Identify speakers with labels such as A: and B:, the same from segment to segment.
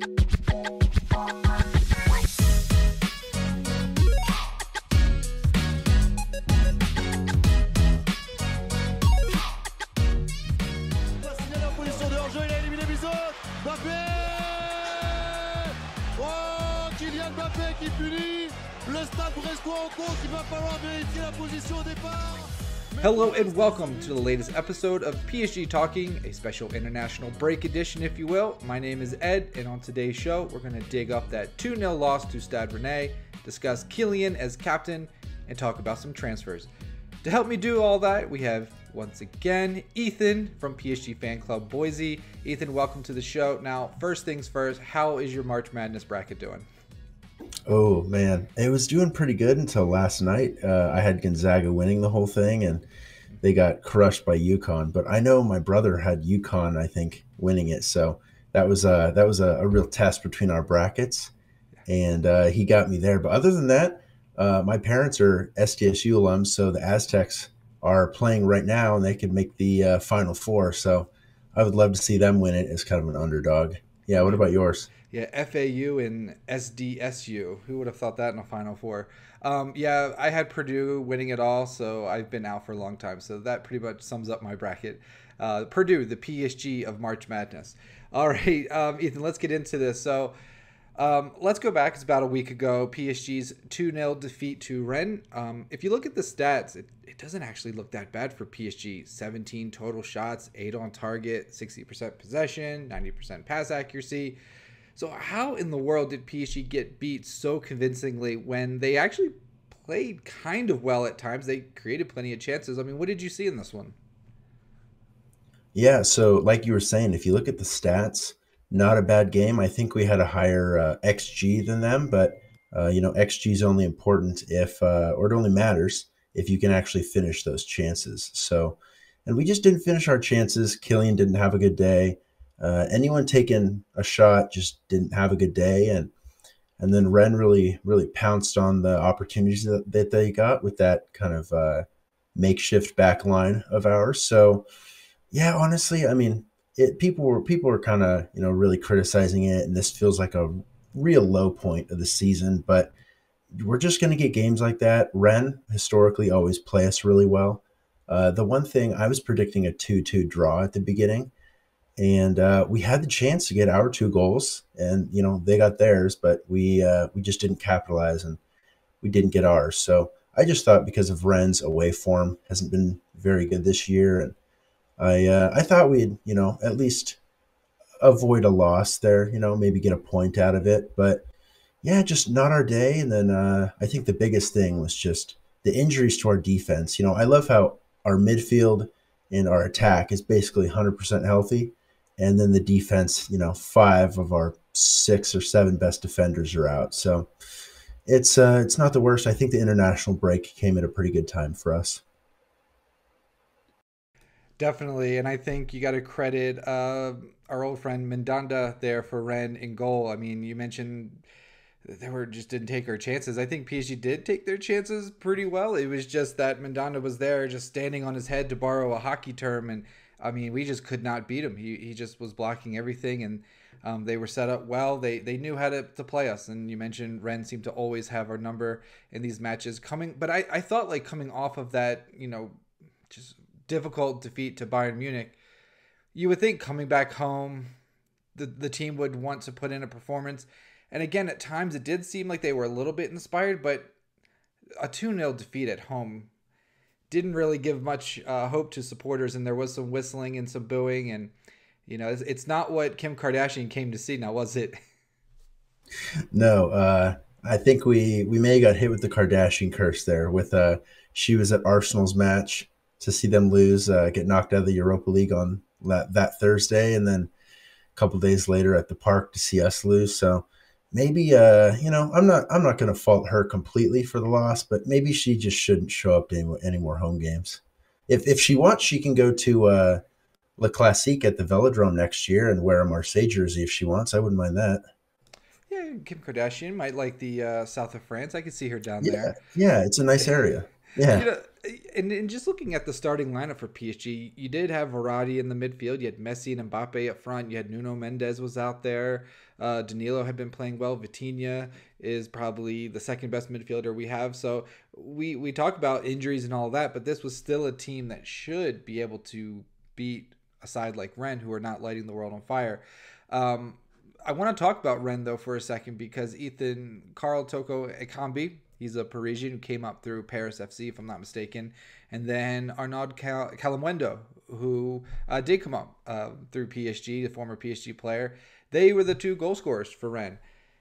A: Thank you.
B: Hello and welcome to the latest episode of PSG Talking, a special international break edition, if you will. My name is Ed, and on today's show, we're going to dig up that 2 0 loss to Stade Rennais, discuss Kylian as captain, and talk about some transfers. To help me do all that, we have once again Ethan from PSG Fan Club Boise. Ethan, welcome to the show. Now, first things first, how is your March Madness bracket doing?
C: Oh man, it was doing pretty good until last night. Uh, I had Gonzaga winning the whole thing, and they got crushed by UConn. But I know my brother had UConn, I think, winning it. So that was a that was a, a real test between our brackets, and uh, he got me there. But other than that, uh, my parents are SDSU alums, so the Aztecs are playing right now, and they could make the uh, Final Four. So I would love to see them win it as kind of an underdog. Yeah. What about yours?
B: Yeah, FAU and SDSU. Who would have thought that in a Final Four? Um, yeah, I had Purdue winning it all, so I've been out for a long time. So that pretty much sums up my bracket. Uh, Purdue, the PSG of March Madness. All right, um, Ethan, let's get into this. So um, let's go back. It's about a week ago. PSG's 2 0 defeat to Rennes. Um, if you look at the stats, it, it doesn't actually look that bad for PSG. 17 total shots, 8 on target, 60% possession, 90% pass accuracy. So, how in the world did PSG get beat so convincingly when they actually played kind of well at times? They created plenty of chances. I mean, what did you see in this one?
C: Yeah, so like you were saying, if you look at the stats, not a bad game. I think we had a higher uh, XG than them, but uh, you know, XG is only important if, uh, or it only matters if you can actually finish those chances. So, and we just didn't finish our chances. Kylian didn't have a good day. Uh, anyone taking a shot just didn't have a good day, and and then Rennes really really pounced on the opportunities that, that they got with that kind of uh, makeshift back line of ours. So, yeah, honestly, I mean, it people were people were kind of you know really criticizing it, and this feels like a real low point of the season. But we're just going to get games like that. Rennes historically always play us really well. Uh, the one thing I was predicting a two-two draw at the beginning, and uh, we had the chance to get our two goals, and you know they got theirs, but we uh, we just didn't capitalize, and we didn't get ours. So I just thought because of Rennes' away form hasn't been very good this year, and I uh, I thought we'd you know at least avoid a loss there. You know maybe get a point out of it, but yeah, just not our day. And then uh, I think the biggest thing was just the injuries to our defense. You know I love how our midfield and our attack is basically 100% healthy, and then the defense. You know five of our six or seven best defenders are out. So it's uh, it's not the worst. I think the international break came at a pretty good time for us.
B: Definitely, and I think you got to credit uh, our old friend Mandanda there for Rennes in goal. I mean, you mentioned they were just didn't take our chances. I think PSG did take their chances pretty well. It was just that Mandanda was there, just standing on his head to borrow a hockey term, and I mean, we just could not beat him. He he just was blocking everything, and um, they were set up well. They they knew how to, to play us. And you mentioned Rennes seemed to always have our number in these matches coming. But I I thought like coming off of that, you know, just difficult defeat to Bayern Munich, you would think coming back home, the the team would want to put in a performance. And again, at times it did seem like they were a little bit inspired, but a 2 0 defeat at home didn't really give much uh, hope to supporters. And there was some whistling and some booing. And, you know, it's, it's not what Kim Kardashian came to see now, was it?
C: No, uh, I think we we may have got hit with the Kardashian curse there. With uh, she was at Arsenal's match to see them lose, uh, get knocked out of the Europa League on that, that Thursday, and then a couple days later at the park to see us lose. So maybe uh, you know, I'm not I'm not going to fault her completely for the loss, but maybe she just shouldn't show up to any, any more home games. If if she wants, she can go to uh, Le Classique at the Velodrome next year and wear a Marseille jersey if she wants. I wouldn't mind that.
B: Yeah, Kim Kardashian might like the uh, south of France. I could see her down
C: Yeah,
B: there.
C: yeah, it's a nice area. Yeah.
B: You know, and, and, just looking at the starting lineup for PSG, you did have Verratti in the midfield. You had Messi and Mbappe up front. You had Nuno Mendes was out there. Uh, Danilo had been playing well. Vitinha is probably the second best midfielder we have. So we we talk about injuries and all that, but this was still a team that should be able to beat a side like Rennes, who are not lighting the world on fire. Um, I want to talk about Rennes though for a second because Ethan Carl Toko Ekambi, he's a Parisian who came up through Paris FC, if I'm not mistaken, and then Arnaud Cal- Kalimuendo, who uh, did come up uh, through PSG, the former PSG player. They were the two goal scorers for Rennes,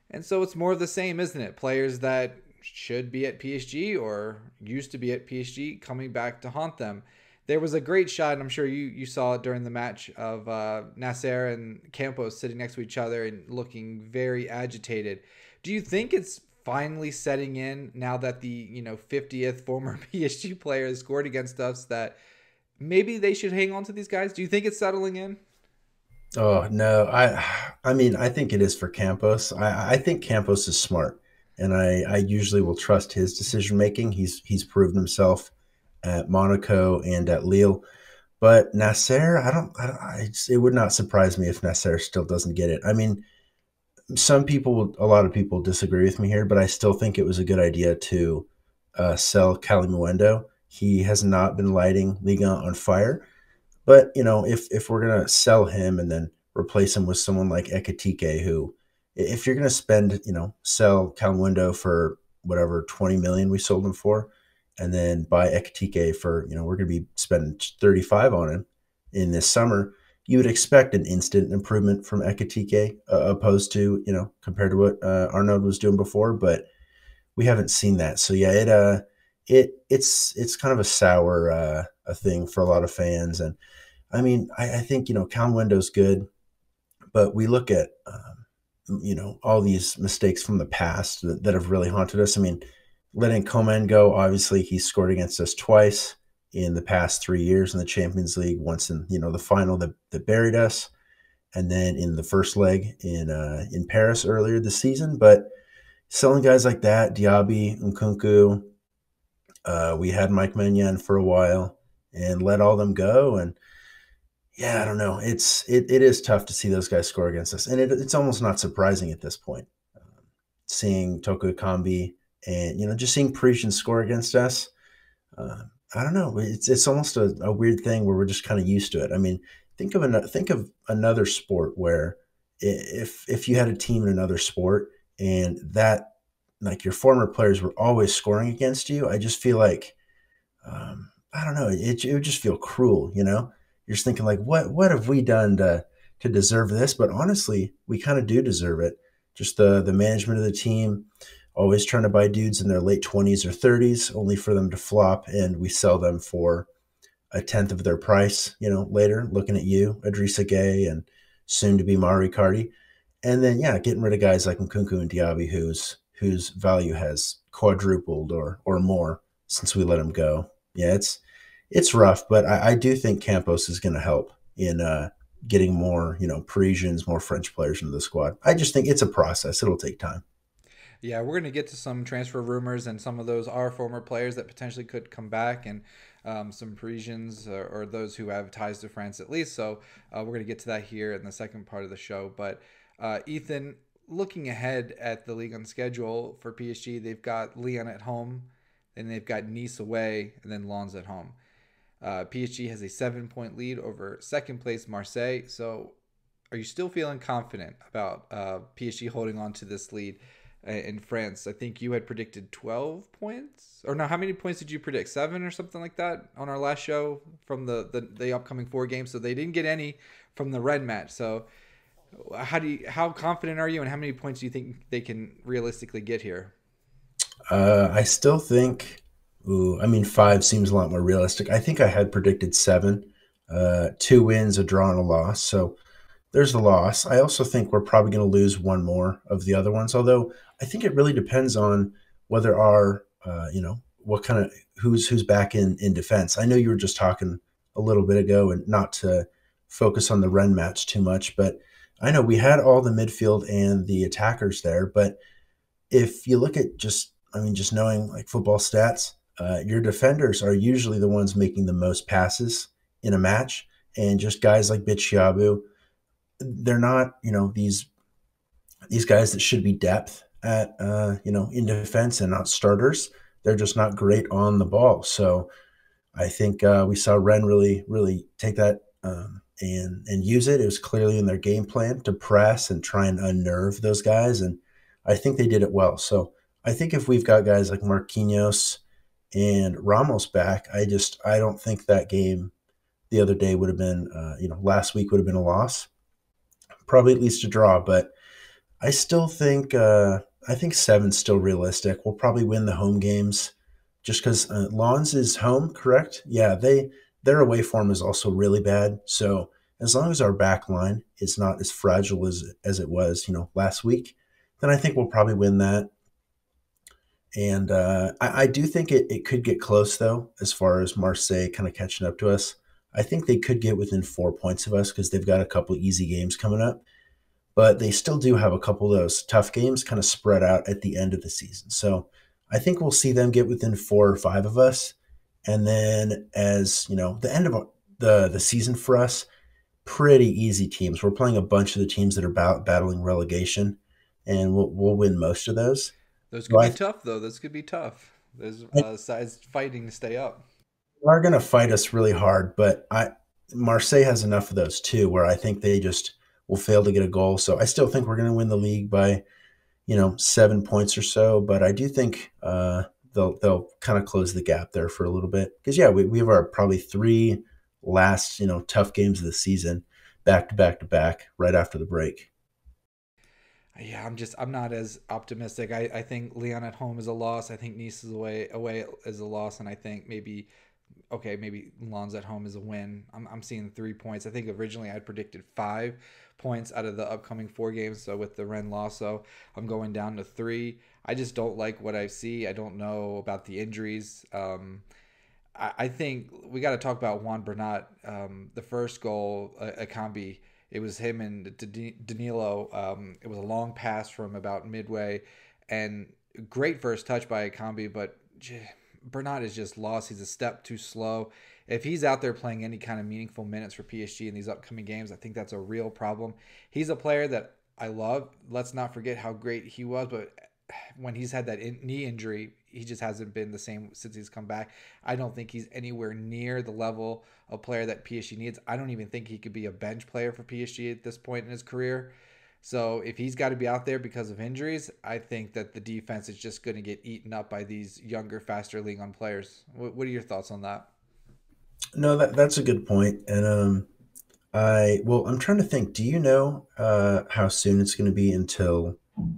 B: and so it's more of the same, isn't it? Players that should be at PSG or used to be at PSG coming back to haunt them there was a great shot, and I'm sure you, you saw it during the match of uh, Nasser and Campos sitting next to each other and looking very agitated. Do you think it's finally setting in now that the you know 50th former PSG player has scored against us that maybe they should hang on to these guys? Do you think it's settling in?
C: Oh no, I I mean I think it is for Campos. I, I think Campos is smart, and I I usually will trust his decision making. He's he's proven himself at Monaco and at Lille. But Nasser, I don't, I, don't, I it would not surprise me if Nasser still doesn't get it. I mean, some people, a lot of people disagree with me here, but I still think it was a good idea to uh, sell Kalimuendo. He has not been lighting Ligue on fire. But, you know, if, if we're going to sell him and then replace him with someone like Ekitike, who, if you're going to spend, you know, sell Kalimuendo for whatever 20 million we sold him for, and then buy Ekitike for, you know, we're going to be spending 35 on him in this summer, you would expect an instant improvement from Ekitike uh, opposed to, you know, compared to what uh, Arnaud was doing before, but we haven't seen that. So yeah, it, uh, it, it's, it's kind of a sour, uh, a thing for a lot of fans. And I mean, I, I think, you know, Kalimuendo's good, but we look at, um, you know, all these mistakes from the past that, that have really haunted us. I mean, letting Coman go, obviously he scored against us twice in the past three years in the Champions League. Once in you know the final that, that buried us, and then in the first leg in uh, in Paris earlier this season. But selling guys like that, Diaby, Nkunku, uh, we had Mike Maignan for a while, and let all them go. And yeah, I don't know. It's it, it is tough to see those guys score against us, and it, it's almost not surprising at this point. Seeing Toko Ekambi and you know just seeing Parisian score against us. Uh, I don't know. It's it's almost a, a weird thing where we're just kind of used to it. I mean, think of an, think of another sport where if if you had a team in another sport and that like your former players were always scoring against you, I just feel like um, I don't know. It, it would just feel cruel, you know. You're just thinking like, what what have we done to to deserve this? But honestly, we kind of do deserve it. Just the the management of the team, always trying to buy dudes in their late 20s or 30s only for them to flop and we sell them for a tenth of their price you know later looking at you Idrissa Gueye and soon to be Mauro Icardi. And then yeah getting rid of guys like Nkunku and Diaby whose whose value has quadrupled or or more since we let him go. Yeah it's it's rough but I, I do think Campos is going to help in uh, getting more you know Parisians more French players into the squad. I just think it's a process. It'll take time
B: yeah, we're going to get to some transfer rumors, and some of those are former players that potentially could come back, and um, some Parisians or, or, those who have ties to France at least. So uh, we're going to get to that here in the second part of the show. But uh, Ethan, looking ahead at the Ligue 1 schedule for PSG, they've got Lyon at home, then they've got Nice away, and then Lens at home. Uh, PSG has a seven point lead over second place Marseille. So are you still feeling confident about uh, PSG holding on to this lead? In France. I think you had predicted 12 points. Or no, how many points did you predict? 7 or something like that on our last show from the the, the upcoming four games. So they didn't get any from the red match. So how do you how confident are you and how many points do you think they can realistically get here?
C: Uh, I still think ooh, I mean 5 seems a lot more realistic. I think I had predicted 7. Uh, two wins, a draw and a loss. So there's the loss. I also think we're probably going to lose one more of the other ones. Although I think it really depends on whether our, uh, you know, what kind of who's who's back in in defense. I know you were just talking a little bit ago, and not to focus on the Rennes match too much, but I know we had all the midfield and the attackers there. But if you look at just, I mean, just knowing like football stats, uh, your defenders are usually the ones making the most passes in a match, and just guys like Bitshiabu, they're not you know these these guys that should be depth at uh, you know in defense and not starters. They're just not great on the ball. So I think uh, we saw Rennes really really take that um, and and use it. It was clearly in their game plan to press and try and unnerve those guys, and I think they did it well. So I think if we've got guys like Marquinhos and Ramos back, I just I don't think that game the other day would have been uh, you know last week would have been a loss, probably at least a draw, but I still think uh, I think seven's still realistic. We'll probably win the home games just because uh, Lens is home, correct? Yeah, they their away form is also really bad. So as long as our back line is not as fragile as as it was, you know, last week, then I think we'll probably win that. And uh, I, I, do think it, it could get close though, as far as Marseille kind of catching up to us. I think they could get within four points of us because they've got a couple easy games coming up, but they still do have a couple of those tough games kind of spread out at the end of the season. So I think we'll see them get within four or five of us and then as you know, the end of the the season for us, pretty easy teams. We're playing a bunch of the teams that are bat- battling relegation, and we'll we'll win most of those.
B: Those could so be I, tough, though. Those could be tough. There's uh, sides fighting to stay up.
C: They are going to fight us really hard, but I Marseille has enough of those too, where I think they just will fail to get a goal. So I still think we're going to win the league by, you know, seven points or so. But I do think uh, they'll they'll kind of close the gap there for a little bit because yeah we, we have our probably three last you know tough games of the season back to back to back right after the break
B: yeah i'm just i'm not as optimistic i, I think Lyon at home is a loss i think Nice is away away is a loss and i think maybe okay maybe Lens at home is a win I'm, I'm seeing three points i think originally i predicted five points out of the upcoming four games so with the Rennes loss so i'm going down to three I just don't like what I see. I don't know about the injuries. Um, I, I, think we got to talk about Juan Bernat. Um, the first goal, uh, Ekambi, it was him and Danilo. Um, it was a long pass from about midway, and great first touch by Ekambi, but Bernat is just lost. He's a step too slow. If he's out there playing any kind of meaningful minutes for PSG in these upcoming games, I think that's a real problem. He's a player that I love. Let's not forget how great he was, but when he's had that in, knee injury, he just hasn't been the same since he's come back. I don't think he's anywhere near the level of player that PSG needs. I don't even think he could be a bench player for PSG at this point in his career. So if he's got to be out there because of injuries, I think that the defense is just going to get eaten up by these younger, faster Ligue 1 players. What, what are your thoughts on that?
C: No, that that's a good point. And um, I well, I'm trying to think. Do you know uh, how soon it's going to be until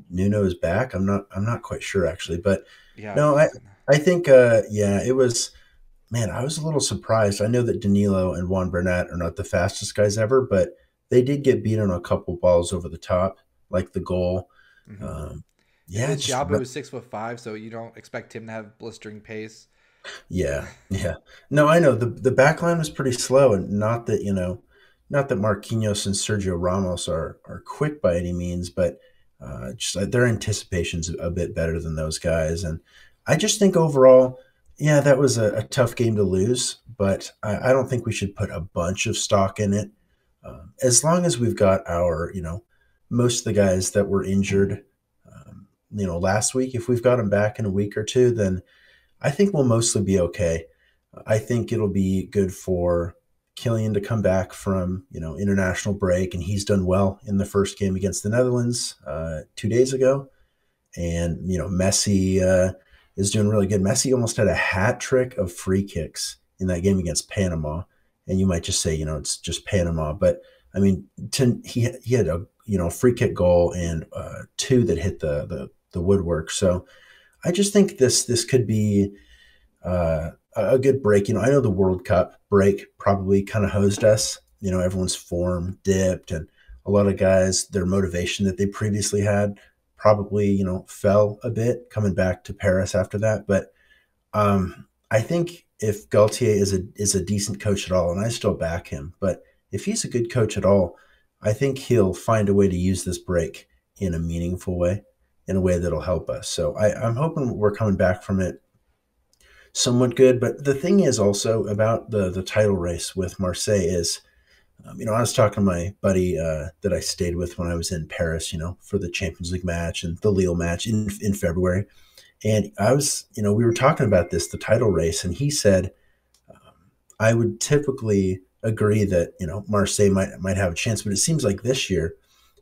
C: Nuno is back. I'm not I'm not quite sure actually, but yeah, no, I I think uh, yeah, it was. Man, I was a little surprised. I know that Danilo and Juan Bernat are not the fastest guys ever, but they did get beat on a couple balls over the top, like the goal. Mm-hmm. Um,
B: yeah, Jabu is six foot five, so you don't expect him to have blistering pace.
C: Yeah, yeah. No, I know the the back line was pretty slow, and not that you know, not that Marquinhos and Sergio Ramos are are quick by any means, but uh, just uh, their anticipation's a bit better than those guys, and I just think overall, yeah, that was a, a tough game to lose, but I, I, don't think we should put a bunch of stock in it. Uh, as long as we've got our, you know, most of the guys that were injured, um, you know, last week, if we've got them back in a week or two, then I think we'll mostly be okay. I think it'll be good for Kylian to come back from you know international break, and he's done well in the first game against the Netherlands uh, two days ago. And you know Messi uh, is doing really good. Messi almost had a hat trick of free kicks in that game against Panama, and you might just say you know it's just Panama, but I mean to, he he had a you know free kick goal and uh, two that hit the, the the woodwork. So I just think this this could be. Uh, a good break. You know, I know the World Cup break probably kind of hosed us. You know, everyone's form dipped, and a lot of guys, their motivation that they previously had probably, you know, fell a bit coming back to Paris after that. But um, I think if Galtier is a is a decent coach at all, and I still back him, but if he's a good coach at all, I think he'll find a way to use this break in a meaningful way, in a way that'll help us. So I, I'm hoping we're coming back from it somewhat good. But the thing is also about the the title race with Marseille is, um, you know, I was talking to my buddy uh, that I stayed with when I was in Paris, you know, for the Champions League match and the Lille match in in February, and I was, you know, we were talking about this the title race, and he said, um, I would typically agree that you know Marseille might might have a chance, but it seems like this year,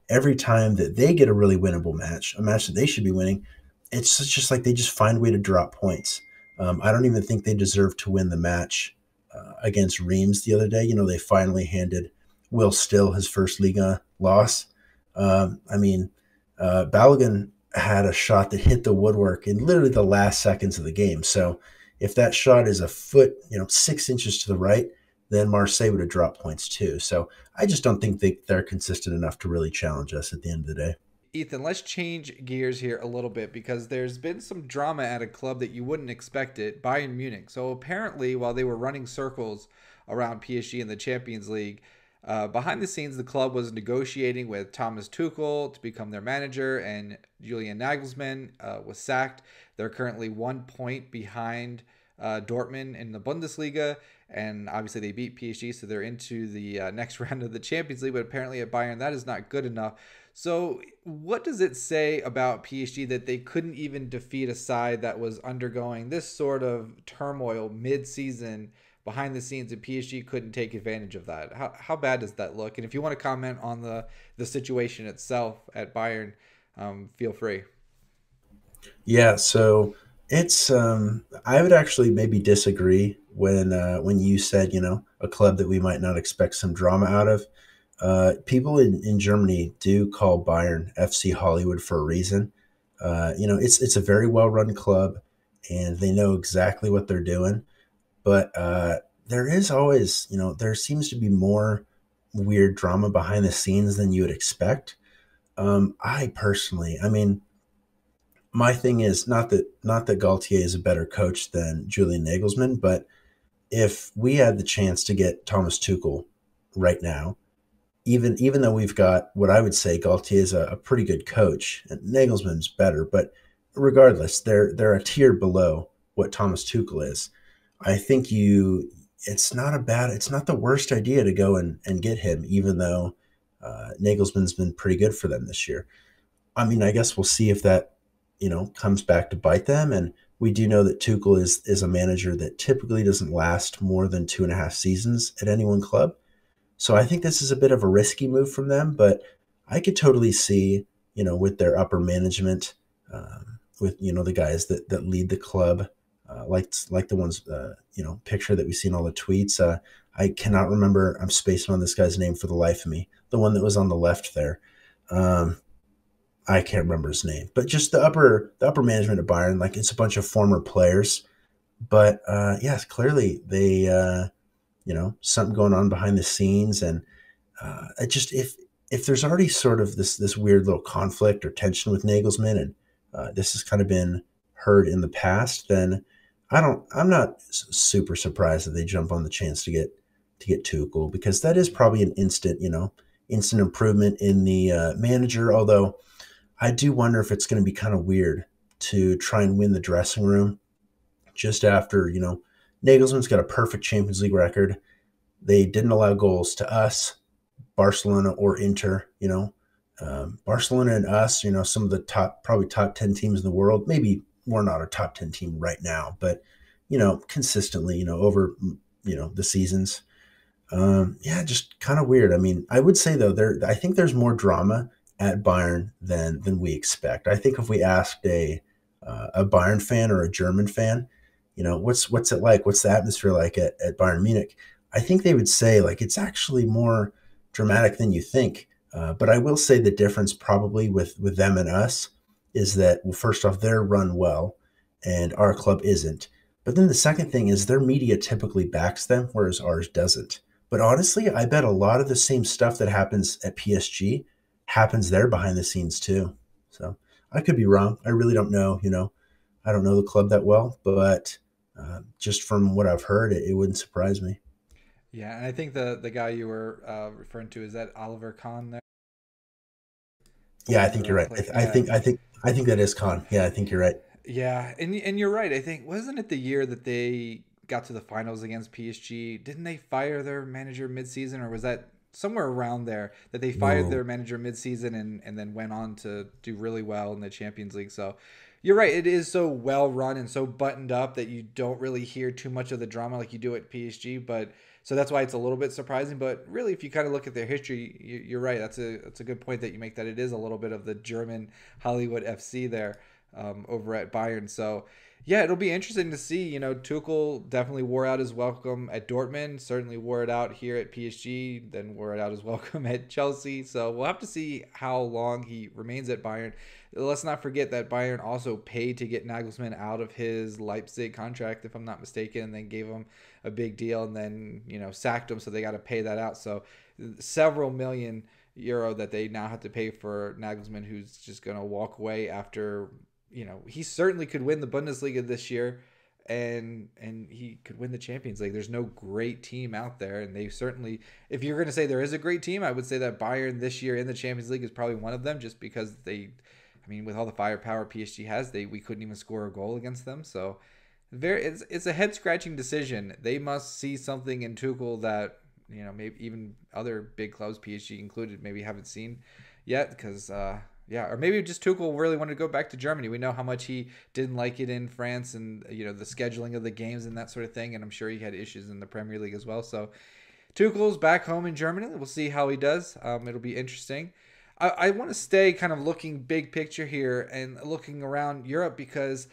C: every time that they get a really winnable match, a match that they should be winning, it's just like they just find a way to drop points. Um, I don't even think they deserve to win the match uh, against Reims the other day. You know, they finally handed Will Still his first Ligue loss. Um, I mean, uh, Balogun had a shot that hit the woodwork in literally the last seconds of the game. So if that shot is a foot, you know, six inches to the right, then Marseille would have dropped points too. So I just don't think they, they're consistent enough to really challenge us at the end of the day.
B: Ethan, let's change gears here a little bit because there's been some drama at a club that you wouldn't expect it, Bayern Munich. So apparently, while they were running circles around PSG in the Champions League, uh, behind the scenes, the club was negotiating with Thomas Tuchel to become their manager, and Julian Nagelsmann uh, was sacked. They're currently one point behind uh, Dortmund in the Bundesliga, and obviously they beat PSG, so they're into the uh, next round of the Champions League. But apparently at Bayern, that is not good enough. So, what does it say about PSG that they couldn't even defeat a side that was undergoing this sort of turmoil mid-season behind the scenes, and PSG couldn't take advantage of that? How how bad does that look? And if you want to comment on the the situation itself at Bayern, um, feel free.
C: Yeah, so it's um, I would actually maybe disagree when uh, when you said you know a club that we might not expect some drama out of. Uh, people in, in Germany do call Bayern FC Hollywood for a reason. Uh, you know, it's it's a very well run club, and they know exactly what they're doing. But uh, there is always, you know, there seems to be more weird drama behind the scenes than you would expect. Um, I personally, I mean, my thing is not that not that Galtier is a better coach than Julian Nagelsmann, but if we had the chance to get Thomas Tuchel right now, even even though we've got what I would say Galtier is a, a pretty good coach and Nagelsmann's better, but regardless, they're they're a tier below what Thomas Tuchel is. I think you it's not a bad it's not the worst idea to go and, and get him, even though uh, Nagelsmann's been pretty good for them this year. I mean, I guess we'll see if that you know comes back to bite them. And we do know that Tuchel is is a manager that typically doesn't last more than two and a half seasons at any one club. So I think this is a bit of a risky move from them, but I could totally see, you know, with their upper management, um, with you know the guys that that lead the club, uh, like like the ones uh, you know picture that we see in all the tweets. Uh, I cannot remember. I'm spacing on this guy's name for the life of me. The one that was on the left there. Um, I can't remember his name, but just the upper the upper management of Bayern, like it's a bunch of former players. But uh, yes, clearly they uh, you know something going on behind the scenes and uh, it just if if there's already sort of this this weird little conflict or tension with Nagelsmann and uh, this has kind of been heard in the past then I don't I'm not super surprised that they jump on the chance to get to get Tuchel because that is probably an instant you know instant improvement in the uh, manager although I do wonder if it's going to be kind of weird to try and win the dressing room just after you know Nagelsmann's got a perfect Champions League record. They didn't allow goals to us, Barcelona or Inter. You know, um, Barcelona and us. You know, some of the top, probably top ten teams in the world. Maybe we're not a top ten team right now, but you know, consistently, you know, over you know the seasons. Um, yeah, just kind of weird. I mean, I would say though, there I think there's more drama at Bayern than than we expect. I think if we asked a uh, a Bayern fan or a German fan, you know what's what's it like what's the atmosphere like at, at bayern munich i think they would say like it's actually more dramatic than you think uh, but i will say the difference probably with with them and us is that well first off they're run well and our club isn't. But then the second thing is their media typically backs them whereas ours doesn't. But honestly i bet a lot of the same stuff that happens at psg happens there behind the scenes too. So i could be wrong. I really don't know you know. I don't know the club that well, but uh, just from what I've heard, it, it, wouldn't surprise me.
B: Yeah, and I think the the guy you were uh, referring to is that Oliver Kahn there.
C: Yeah, I think you're right. I, I, think I think I think that is Kahn. Yeah, I think you're right.
B: Yeah, and and you're right. I think wasn't it the year that they got to the finals against PSG? Didn't they fire their manager midseason, or was that somewhere around there that they fired their manager midseason and and then went on to do really well in the Champions League? So you're right. It is so well run and so buttoned up that you don't really hear too much of the drama like you do at PSG. But so that's why it's a little bit surprising. But really, if you kind of look at their history, you're right. That's a that's a good point that you make. That it is a little bit of the German Hollywood FC there um, over at Bayern. So yeah, it'll be interesting to see. You know, Tuchel definitely wore out his welcome at Dortmund. Certainly wore it out here at PSG. Then wore it out his welcome at Chelsea. So we'll have to see how long he remains at Bayern. Let's not forget that Bayern also paid to get Nagelsmann out of his Leipzig contract, if I'm not mistaken, and then gave him a big deal, and then you know sacked him. So they got to pay that out. So several million euro that they now have to pay for Nagelsmann, who's just going to walk away after you know, he certainly could win the Bundesliga this year and and he could win the Champions League. There's no great team out there, and they certainly, if you're going to say there is a great team, I would say that Bayern this year in the Champions League is probably one of them, just because they, I mean, with all the firepower PSG has, they we couldn't even score a goal against them. So, very, it's it's a head scratching decision. They must see something in Tuchel that you know maybe even other big clubs, PSG included, maybe haven't seen yet because. Uh, yeah, or maybe just Tuchel really wanted to go back to Germany. We know how much he didn't like it in France, and you know the scheduling of the games and that sort of thing. And I'm sure he had issues in the Premier League as well. So Tuchel's back home in Germany. We'll see how he does. Um, it'll be interesting. I, I want to stay kind of looking big picture here and looking around Europe because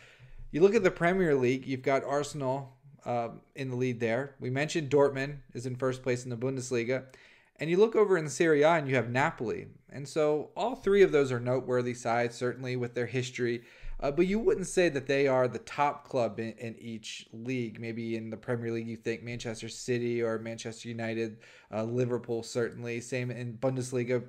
B: you look at the Premier League. You've got Arsenal uh, in the lead there. We mentioned Dortmund is in first place in the Bundesliga. And you look over in Serie A and you have Napoli. And so all three of those are noteworthy sides, certainly with their history. Uh, but you wouldn't say that they are the top club in, in, each league. Maybe in the Premier League, you think Manchester City or Manchester United, uh, Liverpool, certainly. Same in Bundesliga,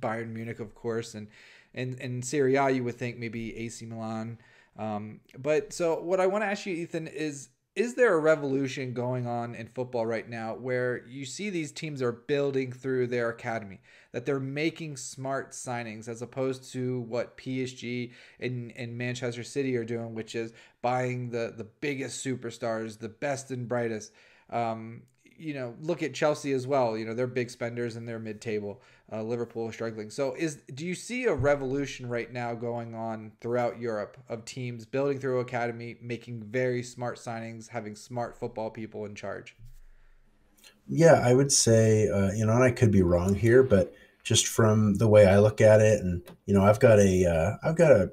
B: Bayern Munich, of course. And, and, and Serie A, you would think maybe AC Milan. Um, but so what I want to ask you, Ethan, is is there a revolution going on in football right now where you see these teams are building through their academy that they're making smart signings as opposed to what PSG and, and Manchester City are doing which is buying the the biggest superstars the best and brightest um, you know, look at Chelsea as well. You know, they're big spenders and they're mid-table. Uh, Liverpool struggling. So, is do you see a revolution right now going on throughout Europe of teams building through academy, making very smart signings, having smart football people in charge?
C: Yeah, I would say, uh, you know, and I could be wrong here, but just from the way I look at it, and you know, I've got a, uh, I've got a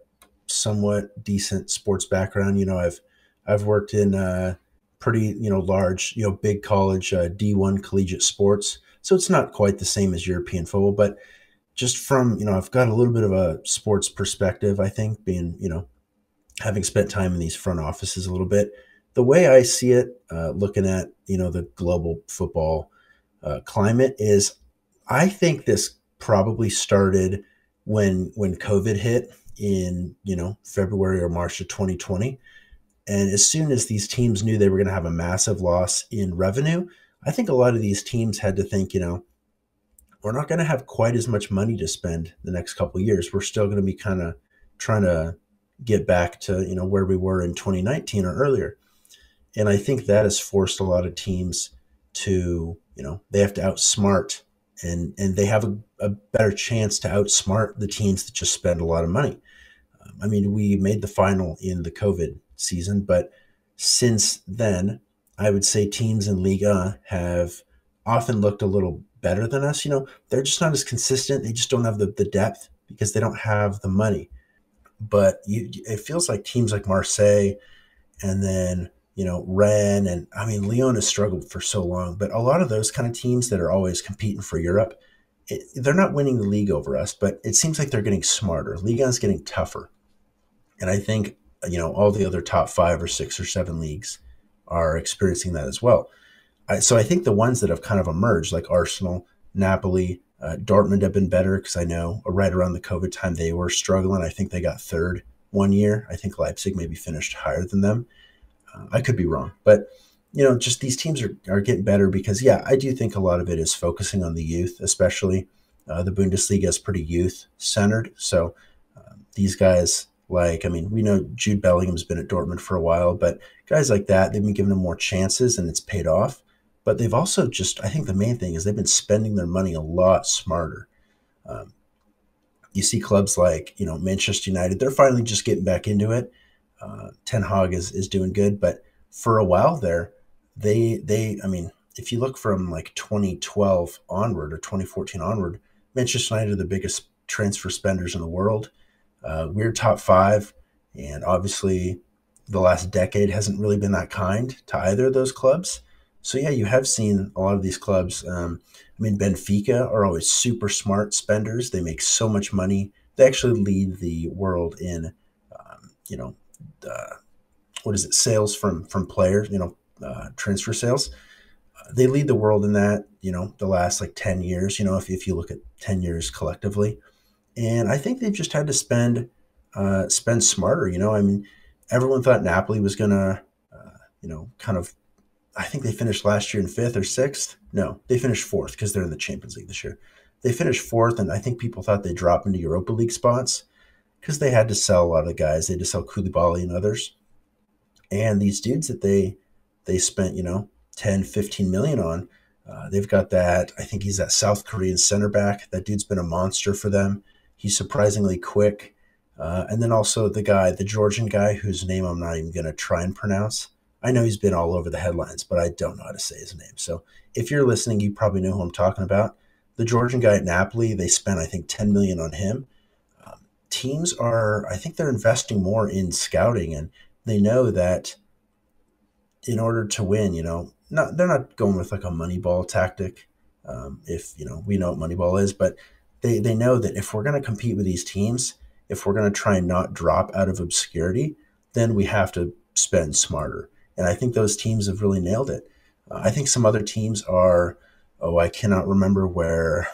C: somewhat decent sports background. You know, I've, I've worked in uh, pretty you know large you know big college uh, D1 collegiate sports. So it's not quite the same as European football, but just from you know I've got a little bit of a sports perspective. I think being you know having spent time in these front offices a little bit, the way I see it, uh, looking at you know the global football uh, climate is, I think this probably started when when COVID hit in you know February or March of 2020 and as soon as these teams knew they were going to have a massive loss in revenue, I think a lot of these teams had to think, you know, we're not going to have quite as much money to spend the next couple years. We're still going to be kind of trying to get back to, you know, where we were in 2019 or earlier. And I think that has forced a lot of teams to, you know, they have to outsmart and and they have a, a better chance to outsmart the teams that just spend a lot of money. Um, I mean, we made the final in the COVID season. But since then, I would say teams in Ligue have often looked a little better than us. You know, they're just not as consistent. They just don't have the, the depth because they don't have the money. But you, it feels like teams like Marseille and then, you know, Rennes and I mean, Lyon has struggled for so long, but a lot of those kind of teams that are always competing for Europe, it, they're not winning the league over us, but it seems like they're getting smarter. Ligue is getting tougher. And I think you know all the other top five or six or seven leagues are experiencing that as well. I, so I think the ones that have kind of emerged, like Arsenal, Napoli, uh, Dortmund, have been better because I know right around the COVID time they were struggling. I think they got third one year. I think Leipzig maybe finished higher than them. Uh, I could be wrong, but you know, just these teams are, are getting better because, yeah, I do think a lot of it is focusing on the youth, especially uh, the Bundesliga is pretty youth centered. So uh, these guys Like, I mean, we know Jude Bellingham's been at Dortmund for a while, but guys like that, they've been giving them more chances and it's paid off. But they've also just, I think the main thing is they've been spending their money a lot smarter. Um, you see clubs like, you know, Manchester United, they're finally just getting back into it. Uh, Ten Hag is, is doing good, but for a while there, they, they, I mean, if you look from like 2012 onward or 2014 onward, Manchester United are the biggest transfer spenders in the world. Uh, we're top five, and obviously, the last decade hasn't really been that kind to either of those clubs. So yeah, you have seen a lot of these clubs. Um, I mean, Benfica are always super smart spenders. They make so much money. They actually lead the world in, um, you know, uh, what is it? Sales from from players. You know, uh, transfer sales. They lead the world in that. You know, the last like ten years. You know, if if you look at ten years collectively, and I think they've just had to spend uh, spend smarter. You know, I mean, everyone thought Napoli was gonna, uh, you know, kind of. I think they finished last year in fifth or sixth. No, they finished fourth because they're in the Champions League this year. They finished fourth, and I think people thought they'd drop into Europa League spots because they had to sell a lot of guys. They had to sell Koulibaly and others. And these dudes that they they spent, you know, 10, 15 million on, uh, they've got that. I think he's that South Korean center back. That dude's been a monster for them. He's surprisingly quick. Uh, and then also the guy, the Georgian guy whose name I'm not even going to try and pronounce. I know he's been all over the headlines, but I don't know how to say his name. So if you're listening, you probably know who I'm talking about. The Georgian guy at Napoli, they spent I think 10 million on him. Um, teams are, I think they're investing more in scouting, and they know that in order to win, you know, not they're not going with like a Moneyball tactic. Um, if you know, we know what Moneyball is, but they they know that if we're going to compete with these teams, if we're going to try and not drop out of obscurity, then we have to spend smarter. And I think those teams have really nailed it. Uh, I think some other teams are. Oh, I cannot remember where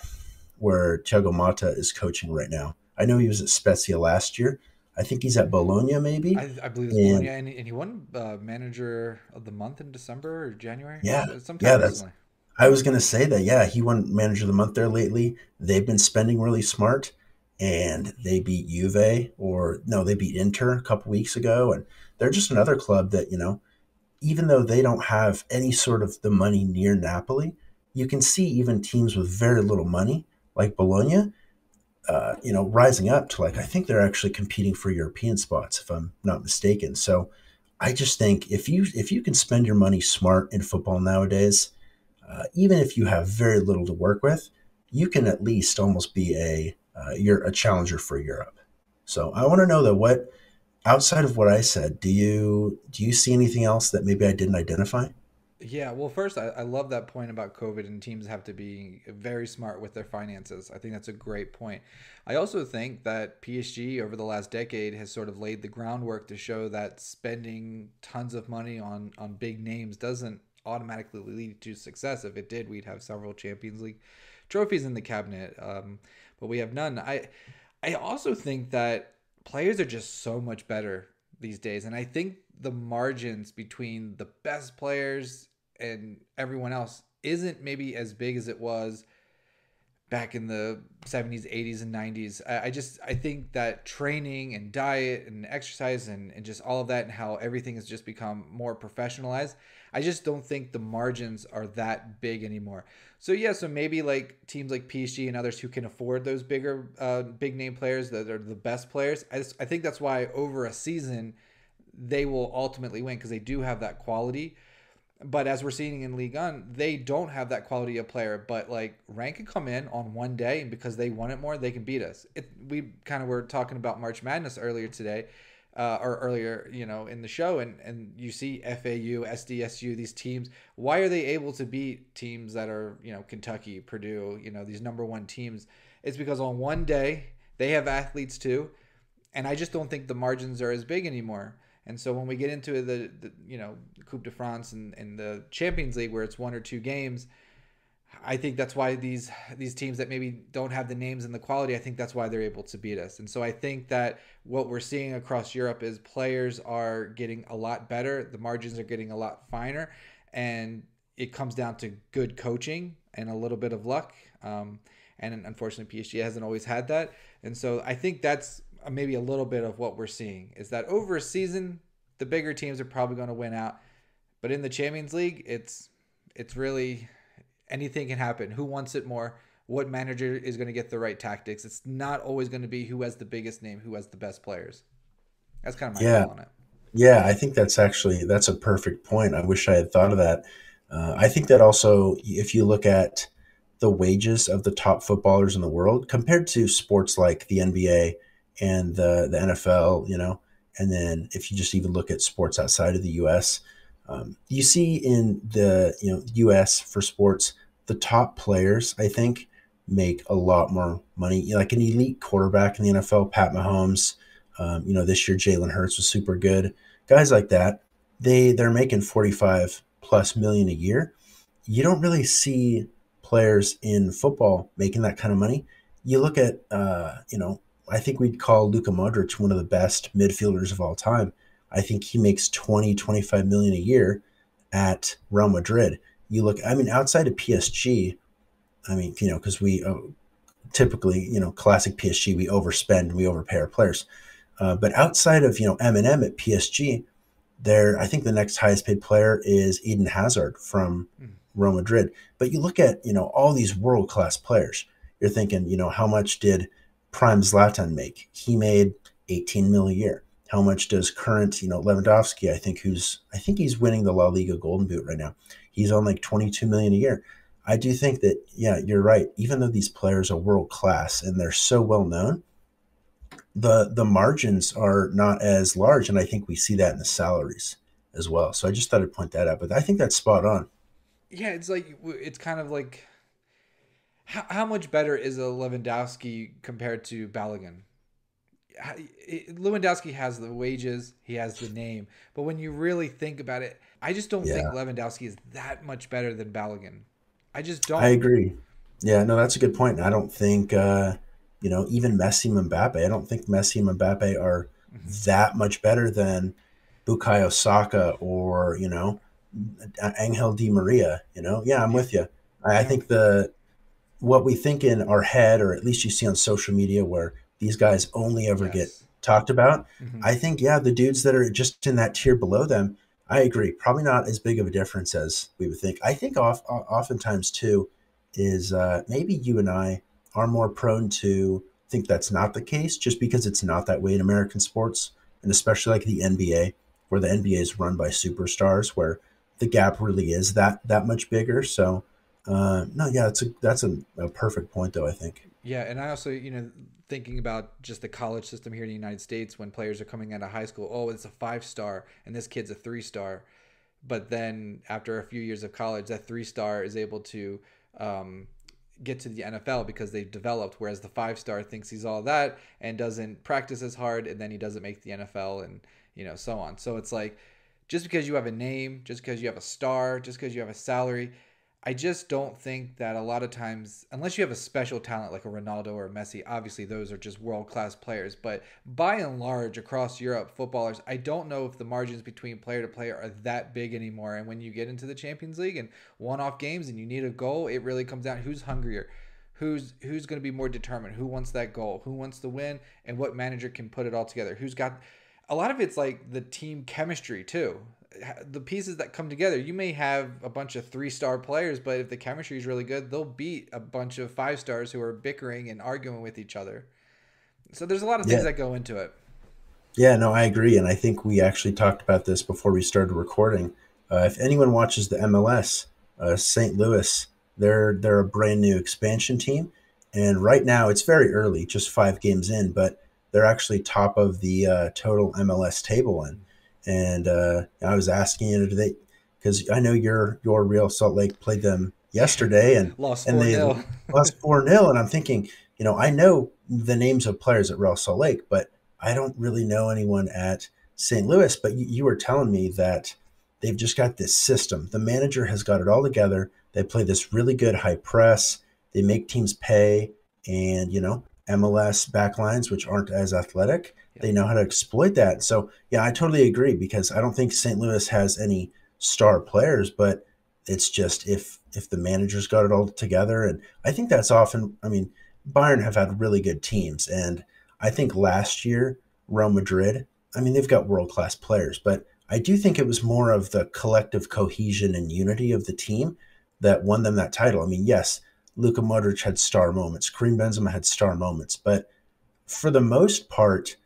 C: where Thiago Motta is coaching right now. I know he was at Spezia last year. I think he's at Bologna, maybe.
B: I, I believe it's and, Bologna, and he, and he won uh, Manager of the Month in December or January.
C: Yeah, yeah, that's. Recently. I was going to say that, yeah, he won manager of the month there lately. They've been spending really smart and they beat Juve or no, they beat Inter a couple weeks ago. And they're just another club that, you know, even though they don't have any sort of the money near Napoli, you can see even teams with very little money like Bologna, uh, you know, rising up to like, I think they're actually competing for European spots, if I'm not mistaken. So I just think if you, if you can spend your money smart in football nowadays, uh, even if you have very little to work with, you can at least almost be a uh, you're a challenger for Europe. So I want to know that what outside of what I said, do you do you see anything else that maybe I didn't identify?
B: Yeah, well, first, I, I love that point about COVID and teams have to be very smart with their finances. I think that's a great point. I also think that PSG over the last decade has sort of laid the groundwork to show that spending tons of money on on big names doesn't automatically lead to success. If it did, we'd have several Champions League trophies in the cabinet, um, but we have none. I I also think that players are just so much better these days, and I think the margins between the best players and everyone else isn't maybe as big as it was back in the 70s 80s and 90s I, I, just i think that training and diet and exercise and, and just all of that and how everything has just become more professionalized i just don't think the margins are that big anymore so yeah so maybe like teams like psg and others who can afford those bigger uh, big name players that are the best players I, just, I think that's why over a season they will ultimately win because they do have that quality but as we're seeing in League One, they don't have that quality of player. But like Rank can come in on one day, and because they want it more, they can beat us. It, we kind of were talking about March Madness earlier today, uh, or earlier, you know, in the show, and and you see FAU, SDSU, these teams. Why are they able to beat teams that are you know Kentucky, Purdue, you know these number one teams? It's because on one day they have athletes too, and I just don't think the margins are as big anymore. And so when we get into the, the you know Coupe de France and, and the Champions League where it's one or two games, I think that's why these these teams that maybe don't have the names and the quality, I think that's why they're able to beat us. And so I think that what we're seeing across Europe is players are getting a lot better, the margins are getting a lot finer, and it comes down to good coaching and a little bit of luck. Um, and unfortunately, PSG hasn't always had that. And so I think that's maybe a little bit of what we're seeing is that over a season, the bigger teams are probably going to win out, but in the Champions League, it's it's really anything can happen. Who wants it more? What manager is going to get the right tactics? It's not always going to be who has the biggest name, who has the best players. That's kind of my
C: yeah.
B: on it.
C: Yeah, I think that's actually that's a perfect point. I wish I had thought of that. Uh, I think that also, if you look at the wages of the top footballers in the world compared to sports like the NBA and the the NFL, you know, and then if you just even look at sports outside of the U.S., um, you see in the you know U.S. for sports, the top players I think make a lot more money. Like an elite quarterback in the NFL, Pat Mahomes. Um, you know, this year Jalen Hurts was super good. Guys like that, they they're making forty five plus million a year. You don't really see players in football making that kind of money. You look at, uh, you know, I think we'd call Luka Modric one of the best midfielders of all time. I think he makes 20, 25 million a year at Real Madrid. You look, I mean, outside of PSG, I mean, you know, because we uh, typically, you know, classic PSG, we overspend, we overpay our players. Uh, but outside of, you know, M&M at PSG, there, I think the next highest paid player is Eden Hazard from mm. Real Madrid. But you look at, you know, all these world class players, you're thinking, you know, how much did prime Zlatan make? He made 18 mil a year. How much does current, you know, Lewandowski, I think who's I think he's winning the La Liga Golden Boot right now. He's on like 22 million a year. I do think that, yeah, you're right. Even though these players are world class and they're so well known, the the margins are not as large, and I think we see that in the salaries as well. So I just thought I'd point that out, but I think that's spot on.
B: Yeah, it's like it's kind of like how, how much better is a Lewandowski compared to Balogun? Lewandowski has the wages, he has the name, but when you really think about it, I just don't yeah. think Lewandowski is that much better than Balogun. I just don't.
C: I agree. Yeah, no, that's a good point. I don't think, uh, you know, even Messi and Mbappe. I don't think Messi and Mbappe are mm-hmm. that much better than Bukayo Saka or you know Angel Di Maria. You know, yeah, I'm with you. I, I think the what we think in our head, or at least you see on social media, where these guys only ever yes. get talked about. Mm-hmm. I think, yeah, the dudes that are just in that tier below them, I agree. Probably not as big of a difference as we would think. I think off, oftentimes too is uh, maybe you and I are more prone to think that's not the case, just because it's not that way in American sports, and especially like the NBA, where the NBA is run by superstars, where the gap really is that that much bigger. So, uh, no, yeah, that's a that's a, a perfect point, though. I think.
B: Yeah, and I also, you know, thinking about just the college system here in the United States when players are coming out of high school, oh, it's a five star and this kid's a three star. But then after a few years of college, that three star is able to um, get to the NFL because they've developed, whereas the five star thinks he's all that and doesn't practice as hard, and then he doesn't make the NFL, and you know so on. So it's like just because you have a name, just because you have a star, just because you have a salary, I just don't think that a lot of times, unless you have a special talent like a Ronaldo or a Messi, obviously those are just world class players. But by and large, across Europe, footballers, I don't know if the margins between player to player are that big anymore. And when you get into the Champions League and one off games and you need a goal, it really comes down who's hungrier. Who's who's going to be more determined? Who wants that goal? Who wants to win? And what manager can put it all together? Who's got a lot of it's like the team chemistry too the pieces that come together. You may have a bunch of three star players, but if the chemistry is really good, they'll beat a bunch of five stars who are bickering and arguing with each other. So there's a lot of things yeah. that go into it.
C: Yeah, no, I agree, and I think we actually talked about this before we started recording. Uh, if anyone watches the MLS, uh, St. Louis, they're they're a brand new expansion team, and right now it's very early, just five games in, but they're actually top of the uh, total MLS table, and and uh, I was asking you today because I know your your Real Salt Lake played them yesterday and
B: lost
C: and
B: they
C: lost four 0 and I'm thinking, you know, I know the names of players at Real Salt Lake, but I don't really know anyone at St. Louis. But you, you were telling me that they've just got this system. The manager has got it all together. They play this really good high press. They make teams pay, and you know, MLS backlines, which aren't as athletic, they know how to exploit that. So yeah, I totally agree because I don't think St. Louis has any star players, but it's just if if the managers got it all together, and I think that's often. I mean, Bayern have had really good teams, and I think last year, Real Madrid, I mean, they've got world class players, but I do think it was more of the collective cohesion and unity of the team that won them that title. I mean, yes, Luka Modric had star moments, Karim Benzema had star moments, but for the most part,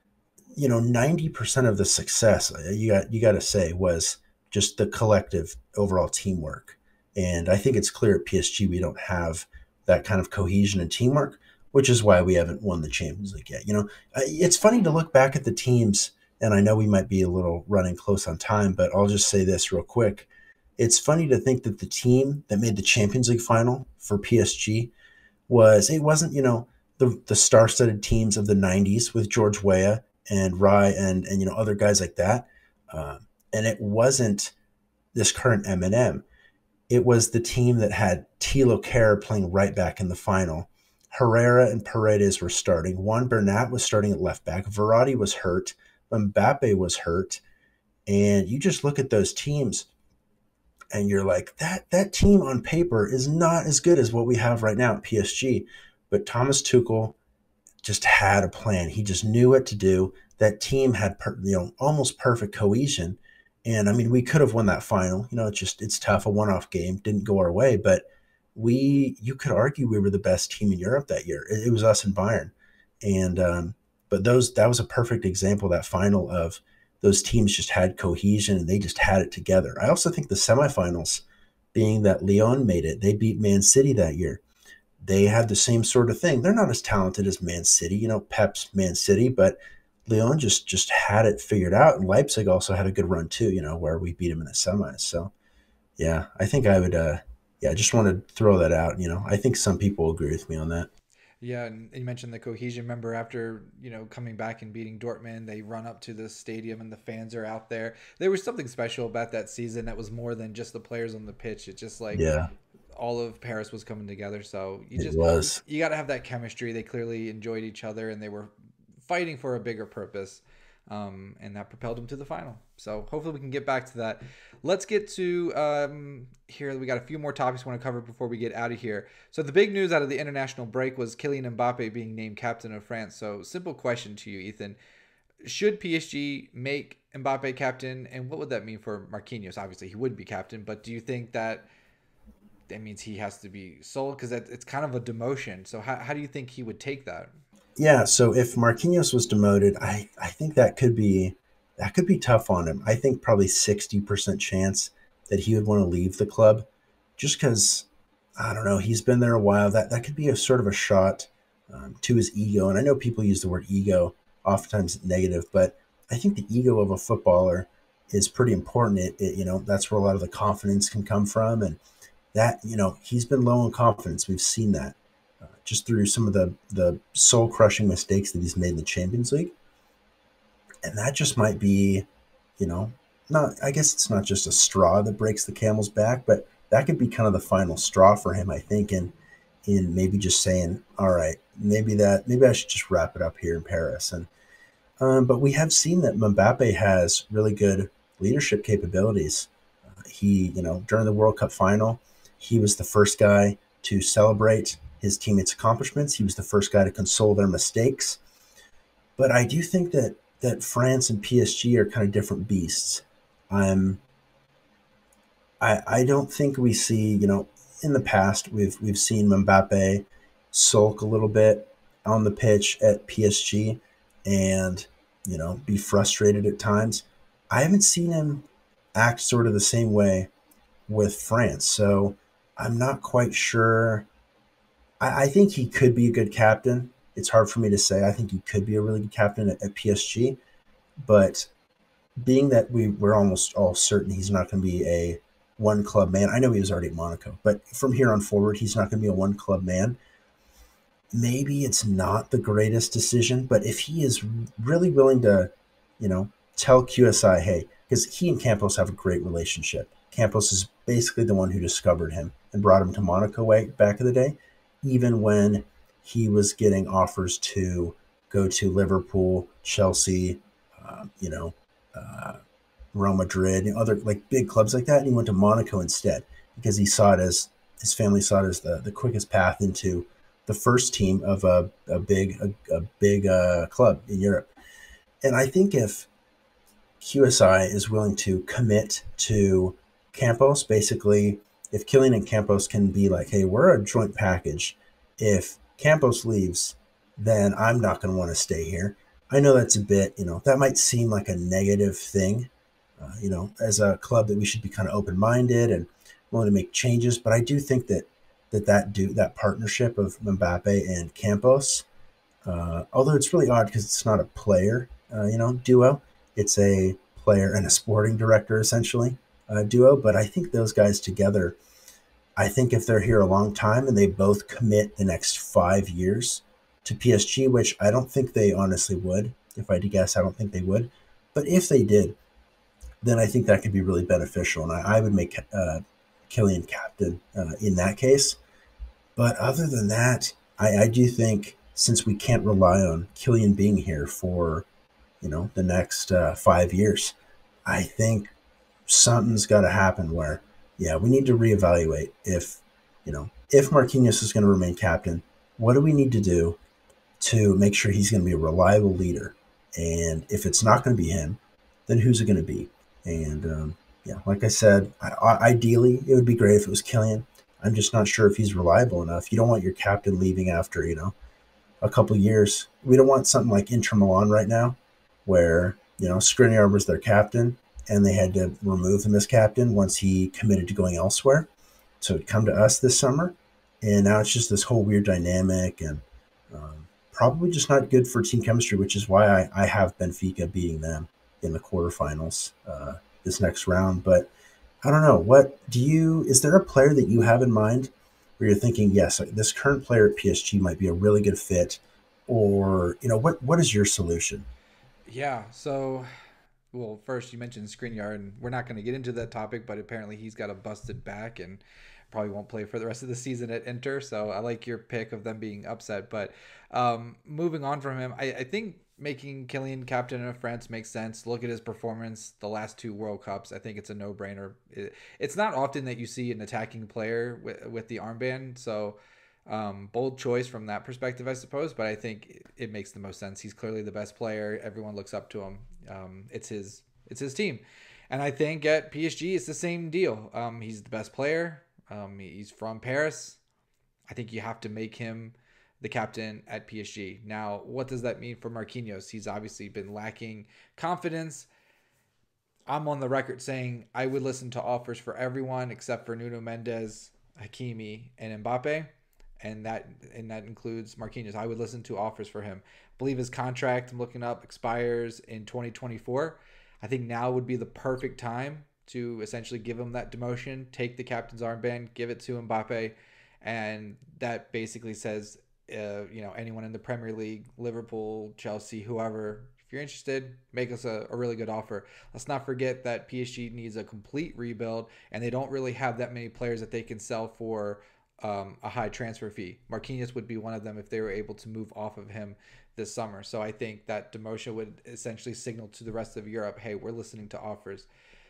C: you know, 90% of the success, uh, you got you got to say was just the collective overall teamwork. And I think it's clear at PSG we don't have that kind of cohesion and teamwork, which is why we haven't won the Champions League yet. You know, uh, it's funny to look back at the teams, and I know we might be a little running close on time, but I'll just say this real quick. It's funny to think that the team that made the Champions League final for PSG was it wasn't you know the the star-studded teams of the '90s with George Weah and Raí and and you know other guys like that, uh, and it wasn't this current M&M it was the team that had Thilo Kehrer playing right back in the final. Herrera and Paredes were starting. Juan Bernat was starting at left back. Verratti was hurt. Mbappe was hurt. And you just look at those teams and you're like, that that team on paper is not as good as what we have right now at PSG. But Thomas Tuchel just had a plan. He just knew what to do. That team had per, you know almost perfect cohesion and I mean, we could have won that final. You know, it's just it's tough. A one-off game didn't go our way, but we you could argue we were the best team in Europe that year. It, it was us and Bayern, and um, but those that was a perfect example that final of those teams just had cohesion and they just had it together. I also think the semifinals, being that Lyon made it, they beat Man City that year. They had the same sort of thing. They're not as talented as Man City, you know, Pep's Man City, but Lyon just just had it figured out, and Leipzig also had a good run too. You know, where we beat them in the semis. So, yeah, I think I would. uh Yeah, I just want to throw that out. You know, I think some people agree with me on that.
B: Yeah, and you mentioned the cohesion. Remember, after you know coming back and beating Dortmund, they run up to the stadium and the fans are out there. There was something special about that season that was more than just the players on the pitch. It's just like
C: yeah,
B: all of Paris was coming together. So you just
C: was.
B: you got to have that chemistry. They clearly enjoyed each other and they were fighting for a bigger purpose. Um, and that propelled them to the final. So hopefully we can get back to that. Let's get to um, here. We got a few more topics we want to cover before we get out of here. So the big news out of the international break was Kylian Mbappe being named captain of France. So simple question to you, Ethan: Should PSG make Mbappe captain, and what would that mean for Marquinhos? Obviously, he would be captain, but do you think that that means he has to be sold because it's kind of a demotion? So how how do you think he would take that?
C: Yeah, so if Marquinhos was demoted, I, I think that could be that could be tough on him. I think probably 60% chance that he would want to leave the club just because I don't know, he's been there a while. That that could be a sort of a shot um, to his ego. And I know people use the word ego oftentimes negative, but I think the ego of a footballer is pretty important. It, it, you know, that's where a lot of the confidence can come from. And that, you know, he's been low in confidence. We've seen that just through some of the the soul crushing mistakes that he's made in the Champions League. And that just might be, you know, not I guess it's not just a straw that breaks the camel's back, but that could be kind of the final straw for him, I think, in in maybe just saying, all right, maybe that maybe I should just wrap it up here in Paris. And um, but we have seen that Mbappe has really good leadership capabilities. Uh, he, you know, during the World Cup final, he was the first guy to celebrate his teammates' accomplishments. He was the first guy to console their mistakes. But I do think that that France and PSG are kind of different beasts. Um, I I don't think we see you know in the past we've we've seen Mbappe sulk a little bit on the pitch at PSG and you know be frustrated at times. I haven't seen him act sort of the same way with France. So I'm not quite sure I, I, think he could be a good captain. It's hard for me to say. I think he could be a really good captain at, at PSG, but being that we we're almost all certain he's not going to be a one club man. I know he was already at Monaco, but from here on forward, he's not going to be a one club man. Maybe it's not the greatest decision, but if he is really willing to, you know, tell QSI, hey, because he and Campos have a great relationship. Campos is basically the one who discovered him and brought him to Monaco way back in the day even when he was getting offers to go to Liverpool, Chelsea, uh, you know, uh, Real Madrid, other like big clubs like that. And he went to Monaco instead because he saw it as his family saw it as the, the quickest path into the the first team of a, a big a, a big uh, club in Europe. And I think if QSI is willing to commit to Campos, basically, if Kylian and Campos can be like, hey, we're a joint package. If Campos leaves, then I'm not going to want to stay here. I know that's a bit, you know, that might seem like a negative thing, uh, you know, as a club that we should be kind of open minded and willing to make changes. But I do think that that that do that partnership of Mbappe and Campos, uh, although it's really odd because it's not a player, uh, you know, duo. It's a player and a sporting director essentially uh, duo. But I think those guys together, I think if they're here a long time and they both commit the next five years to PSG, which I don't think they honestly would. If I had to guess, I don't think they would. But if they did, then I think that could be really beneficial. And I, I would make uh, Kylian captain uh, in that case. But other than that, I, I do think since we can't rely on Kylian being here for, you know, the next uh, five years, I think something's got to happen where, yeah, we need to reevaluate if, you know, if Marquinhos is going to remain captain, what do we need to do to make sure he's going to be a reliable leader? And if it's not going to be him, then who's it going to be? And um, yeah, like I said, I, I, ideally it would be great if it was Kylian. I'm just not sure if he's reliable enough. You don't want your captain leaving after you know a couple years. We don't want something like Inter Milan right now, where you know Skriniar was their captain and they had to remove him as captain once he committed to going elsewhere. So it come to us this summer, and now it's just this whole weird dynamic and um, probably just not good for team chemistry, which is why I, I have Benfica beating them in the quarterfinals uh, this next round. But I don't know. What do you? Is there a player that you have in mind where you're thinking, yes, this current player at PSG might be a really good fit, or you know, what what is your solution?
B: Yeah. So, well, first you mentioned Skriniar, and we're not going to get into that topic, but apparently he's got a busted back and probably won't play for the rest of the season at Inter. So I like your pick of them being upset. But um, moving on from him, I, I think making Kylian captain of France makes sense. Look at his performance the last two World Cups. I think it's a no brainer. It, it's not often that you see an attacking player with, with the armband. So, um, bold choice from that perspective, I suppose. But I think it, makes the most sense. He's clearly the best player. Everyone looks up to him. Um, it's his it's his team, and I think at PSG it's the same deal. Um, he's the best player. Um, he's from Paris. I think you have to make him the captain at PSG. Now, what does that mean for Marquinhos? He's obviously been lacking confidence. I'm on the record saying I would listen to offers for everyone except for Nuno Mendes, Hakimi, and Mbappe, and that and that includes Marquinhos. I would listen to offers for him. I believe his contract, I'm looking up, expires in 2024. I think now would be the perfect time to essentially give him that demotion, take the captain's armband, give it to Mbappe, and that basically says uh, you know anyone in the Premier League, Liverpool, Chelsea, whoever. If you're interested, make us a, a really good offer. Let's not forget that PSG needs a complete rebuild, and they don't really have that many players that they can sell for um, a high transfer fee. Marquinhos would be one of them if they were able to move off of him this summer. So I think that demotion would essentially signal to the rest of Europe, hey, we're listening to offers.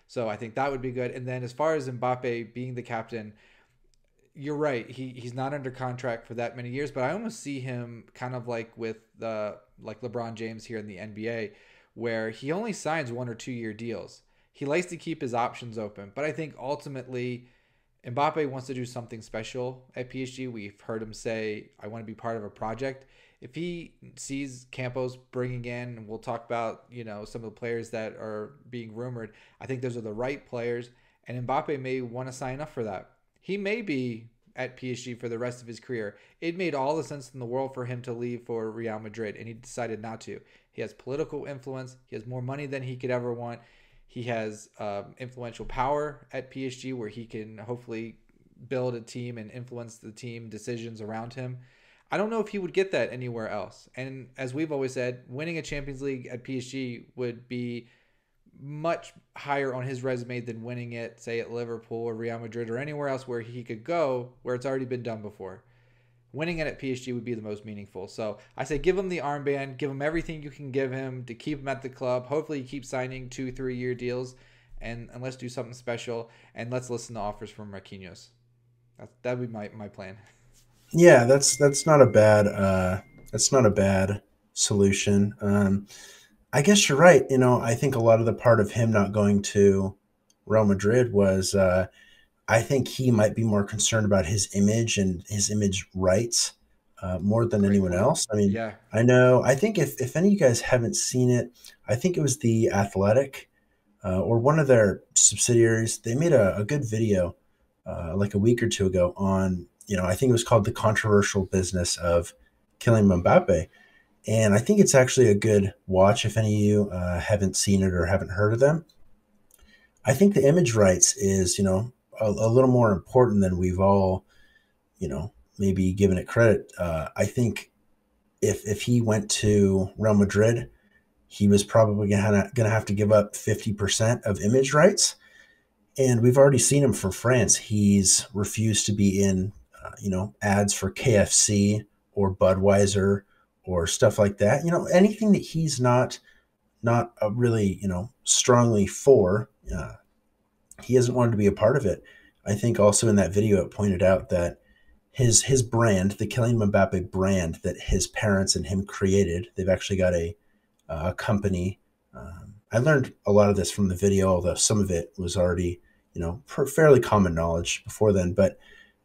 B: So I think that would be good. And then as far as Mbappe being the captain, you're right. He he's not under contract for that many years, but I almost see him kind of like with the like LeBron James here in the NBA, where he only signs one or two year deals. He likes to keep his options open, but I think ultimately Mbappe wants to do something special at PSG. We've heard him say, "I want to be part of a project." If he sees Campos bringing in, and we'll talk about you know some of the players that are being rumored. I think those are the right players, and Mbappe may want to sign up for that he may be at PSG for the rest of his career. It made all the sense in the world for him to leave for Real Madrid, and he decided not to. He has political influence. He has more money than he could ever want. He has um, influential power at PSG where he can hopefully build a team and influence the team decisions around him. I don't know if he would get that anywhere else. And as we've always said, winning a Champions League at PSG would be much higher on his resume than winning it, say at Liverpool or Real Madrid or anywhere else where he could go where it's already been done before. Winning it at PSG would be the most meaningful. So I say give him the armband, give him everything you can give him to keep him at the club. Hopefully, you keep signing two, three year deals, and, and let's do something special. And let's listen to offers from Marquinhos. That that'd be my, my plan.
C: Yeah, that's that's not a bad uh, that's not a bad solution. Um, I guess you're right. You know, I think a lot of the part of him not going to Real Madrid was uh, I think he might be more concerned about his image and his image rights uh, more than Great anyone point. else. I mean, yeah. I know. I think if if any of you guys haven't seen it, I think it was the Athletic uh, or one of their subsidiaries. They made a, a good video uh, like a week or two ago on you know I think it was called the controversial business of Kylian Mbappe. And I think it's actually a good watch if any of you uh, haven't seen it or haven't heard of them. I think the image rights is, you know, a, a little more important than we've all, you know, maybe given it credit. Uh, I think if if he went to Real Madrid, he was probably gonna gonna have to give up fifty percent of image rights, and we've already seen him for France. He's refused to be in, uh, you know, ads for KFC or Budweiser or stuff like that. You know, anything that he's not not uh, really you know strongly for. Uh, he hasn't wanted to be a part of it. I think also in that video it pointed out that his his brand, the Kylian Mbappe brand that his parents and him created, they've actually got a a company. Um, I learned a lot of this from the video, although some of it was already you know fairly common knowledge before then. But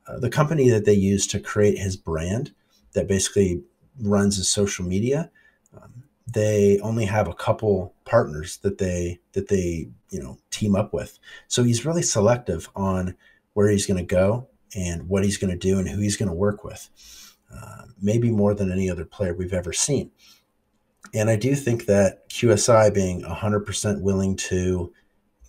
C: uh, the company that they used to create his brand, that basically runs his social media, um, they only have a couple partners that they that they you know team up with. So he's really selective on where he's going to go and what he's going to do and who he's going to work with. Uh, maybe more than any other player we've ever seen. And I do think that QSI being 100% willing to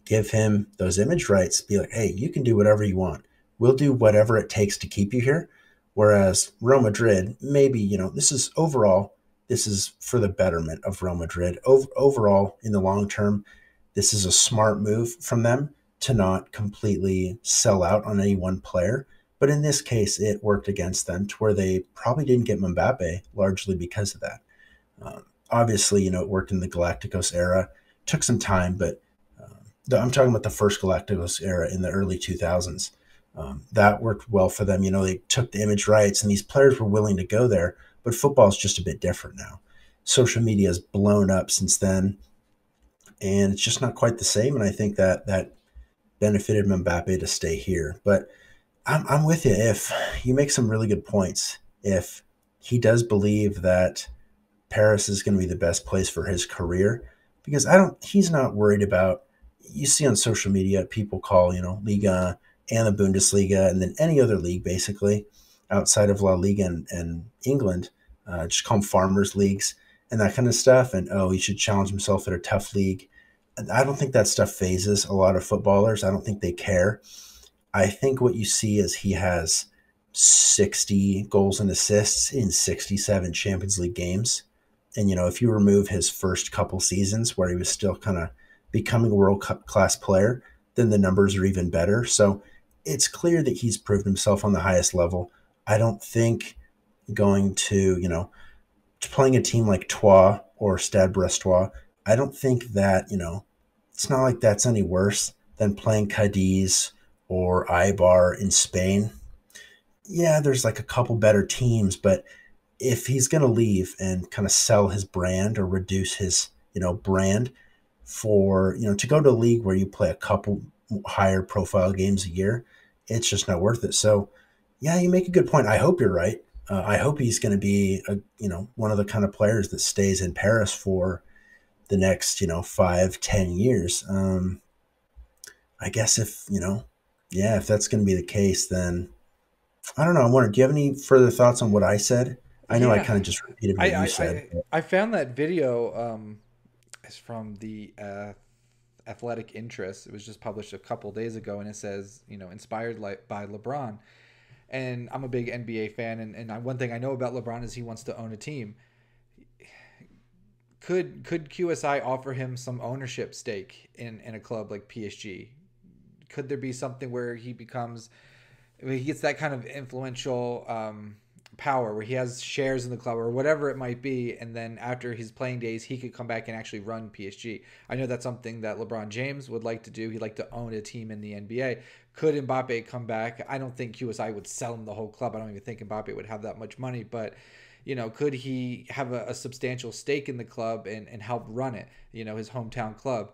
C: give him those image rights, be like, hey, you can do whatever you want. We'll do whatever it takes to keep you here. Whereas Real Madrid, maybe, you know, this is overall, this is for the betterment of Real Madrid. Over, overall, in the long term, this is a smart move from them to not completely sell out on any one player. But in this case, it worked against them to where they probably didn't get Mbappe largely because of that. Um, obviously, you know, it worked in the Galacticos era. Took some time, but uh, the, I'm talking about the first Galacticos era in the early 2000s. Um, that worked well for them. You know, they took the image rights, and these players were willing to go there. But football is just a bit different now. Social media has blown up since then, and it's just not quite the same. And I think that that benefited Mbappe to stay here. But I'm, I'm with you. If you make some really good points, if he does believe that Paris is going to be the best place for his career, because I don't, he's not worried about. You see on social media, people call you know Ligue and the Bundesliga, and then any other league basically outside of La Liga and, and England, uh, just call them farmers leagues and that kind of stuff. And oh, he should challenge himself at a tough league. I don't think that stuff phases a lot of footballers. I don't think they care. I think what you see is he has 60 goals and assists in 67 Champions League games. And, you know, if you remove his first couple seasons where he was still kind of becoming a world class player, then the numbers are even better. So it's clear that he's proved himself on the highest level. I don't think going to, you know, playing a team like Troyes or Stade Brestois, I don't think that, you know, it's not like that's any worse than playing Cadiz or Eibar in Spain. Yeah, there's like a couple better teams, but if he's going to leave and kind of sell his brand or reduce his, you know, brand for, you know, to go to a league where you play a couple higher profile games a year, it's just not worth it. So, yeah, you make a good point. I hope you're right. Uh, I hope he's going to be a, you know, one of the kind of players that stays in Paris for the next, you know, five, ten years. Um, I guess if, you know, yeah, if that's going to be the case, then I don't know. I wonder, do you have any further thoughts on what I said? I know yeah. I kind of just repeated what
B: I,
C: you
B: I,
C: said.
B: I, I, found that video um, is from the uh, Athletic Interest. It was just published a couple days ago, and it says, you know, inspired by LeBron. And I'm a big NBA fan, and, and one thing I know about LeBron is he wants to own a team could could QSI offer him some ownership stake in in a club like PSG? Could there be something where he becomes he gets that kind of influential um, power where he has shares in the club or whatever it might be and then after his playing days he could come back and actually run PSG. I know that's something that LeBron James would like to do. He'd like to own a team in the NBA. Could Mbappe come back? I don't think QSI would sell him the whole club. I don't even think Mbappe would have that much money, but you know, could he have a, a substantial stake in the club and, and help run it, you know, his hometown club?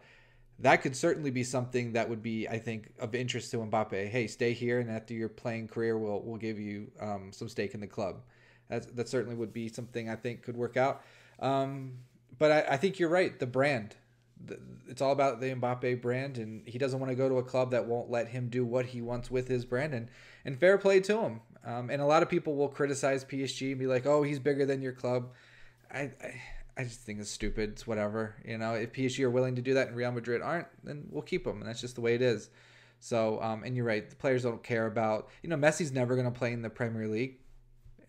B: that could certainly be something that would be, I think, of interest to Mbappe. Hey, stay here, and after your playing career, we'll we'll give you um, some stake in the club. That that certainly would be something I think could work out. Um, but I, I, think you're right. The brand, it's all about the Mbappe brand, and he doesn't want to go to a club that won't let him do what he wants with his brand. And and fair play to him. Um, and a lot of people will criticize PSG and be like, "Oh, he's bigger than your club." I, I I just think it's stupid. It's whatever. You know, if PSG are willing to do that and Real Madrid aren't, then we'll keep them. And that's just the way it is. So, um, and you're right. The players don't care about, you know, Messi's never going to play in the Premier League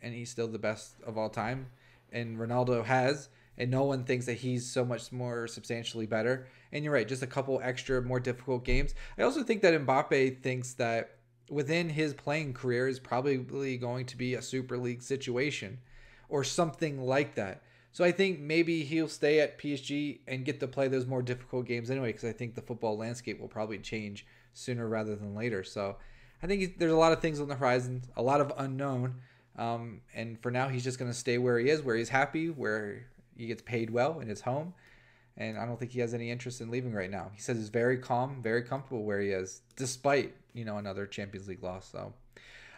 B: and he's still the best of all time. And Ronaldo has, and no one thinks that he's so much more substantially better. And you're right. Just a couple extra, more difficult games. I also think that Mbappe thinks that within his playing career is probably going to be a Super League situation or something like that so I think maybe he'll stay at PSG and get to play those more difficult games anyway, because I think the football landscape will probably change sooner rather than later. So I think there's a lot of things on the horizon, a lot of unknown. Um, and for now, he's just going to stay where he is, where he's happy, where he gets paid well in his home. And I don't think he has any interest in leaving right now. He says he's very calm, very comfortable where he is, despite you know another Champions League loss. So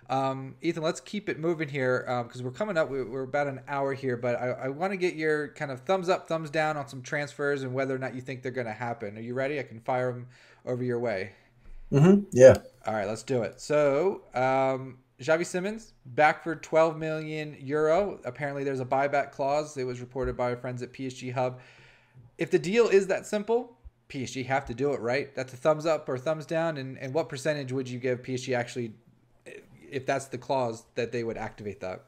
B: um, Ethan, let's keep it moving here because um, we're coming up. We're about an hour here, but I, I want to get your kind of thumbs up, thumbs down on some transfers and whether or not you think they're going to happen. Are you ready? I can fire them over your way.
C: Mm-hmm. Yeah.
B: All right, let's do it. So, um, Xavi Simons back for 12 million euro. Apparently, there's a buyback clause. It was reported by our friends at PSG Hub. If the deal is that simple, PSG have to do it, right? That's a thumbs up or thumbs down. And, and what percentage would you give PSG actually if that's the clause that they would activate that.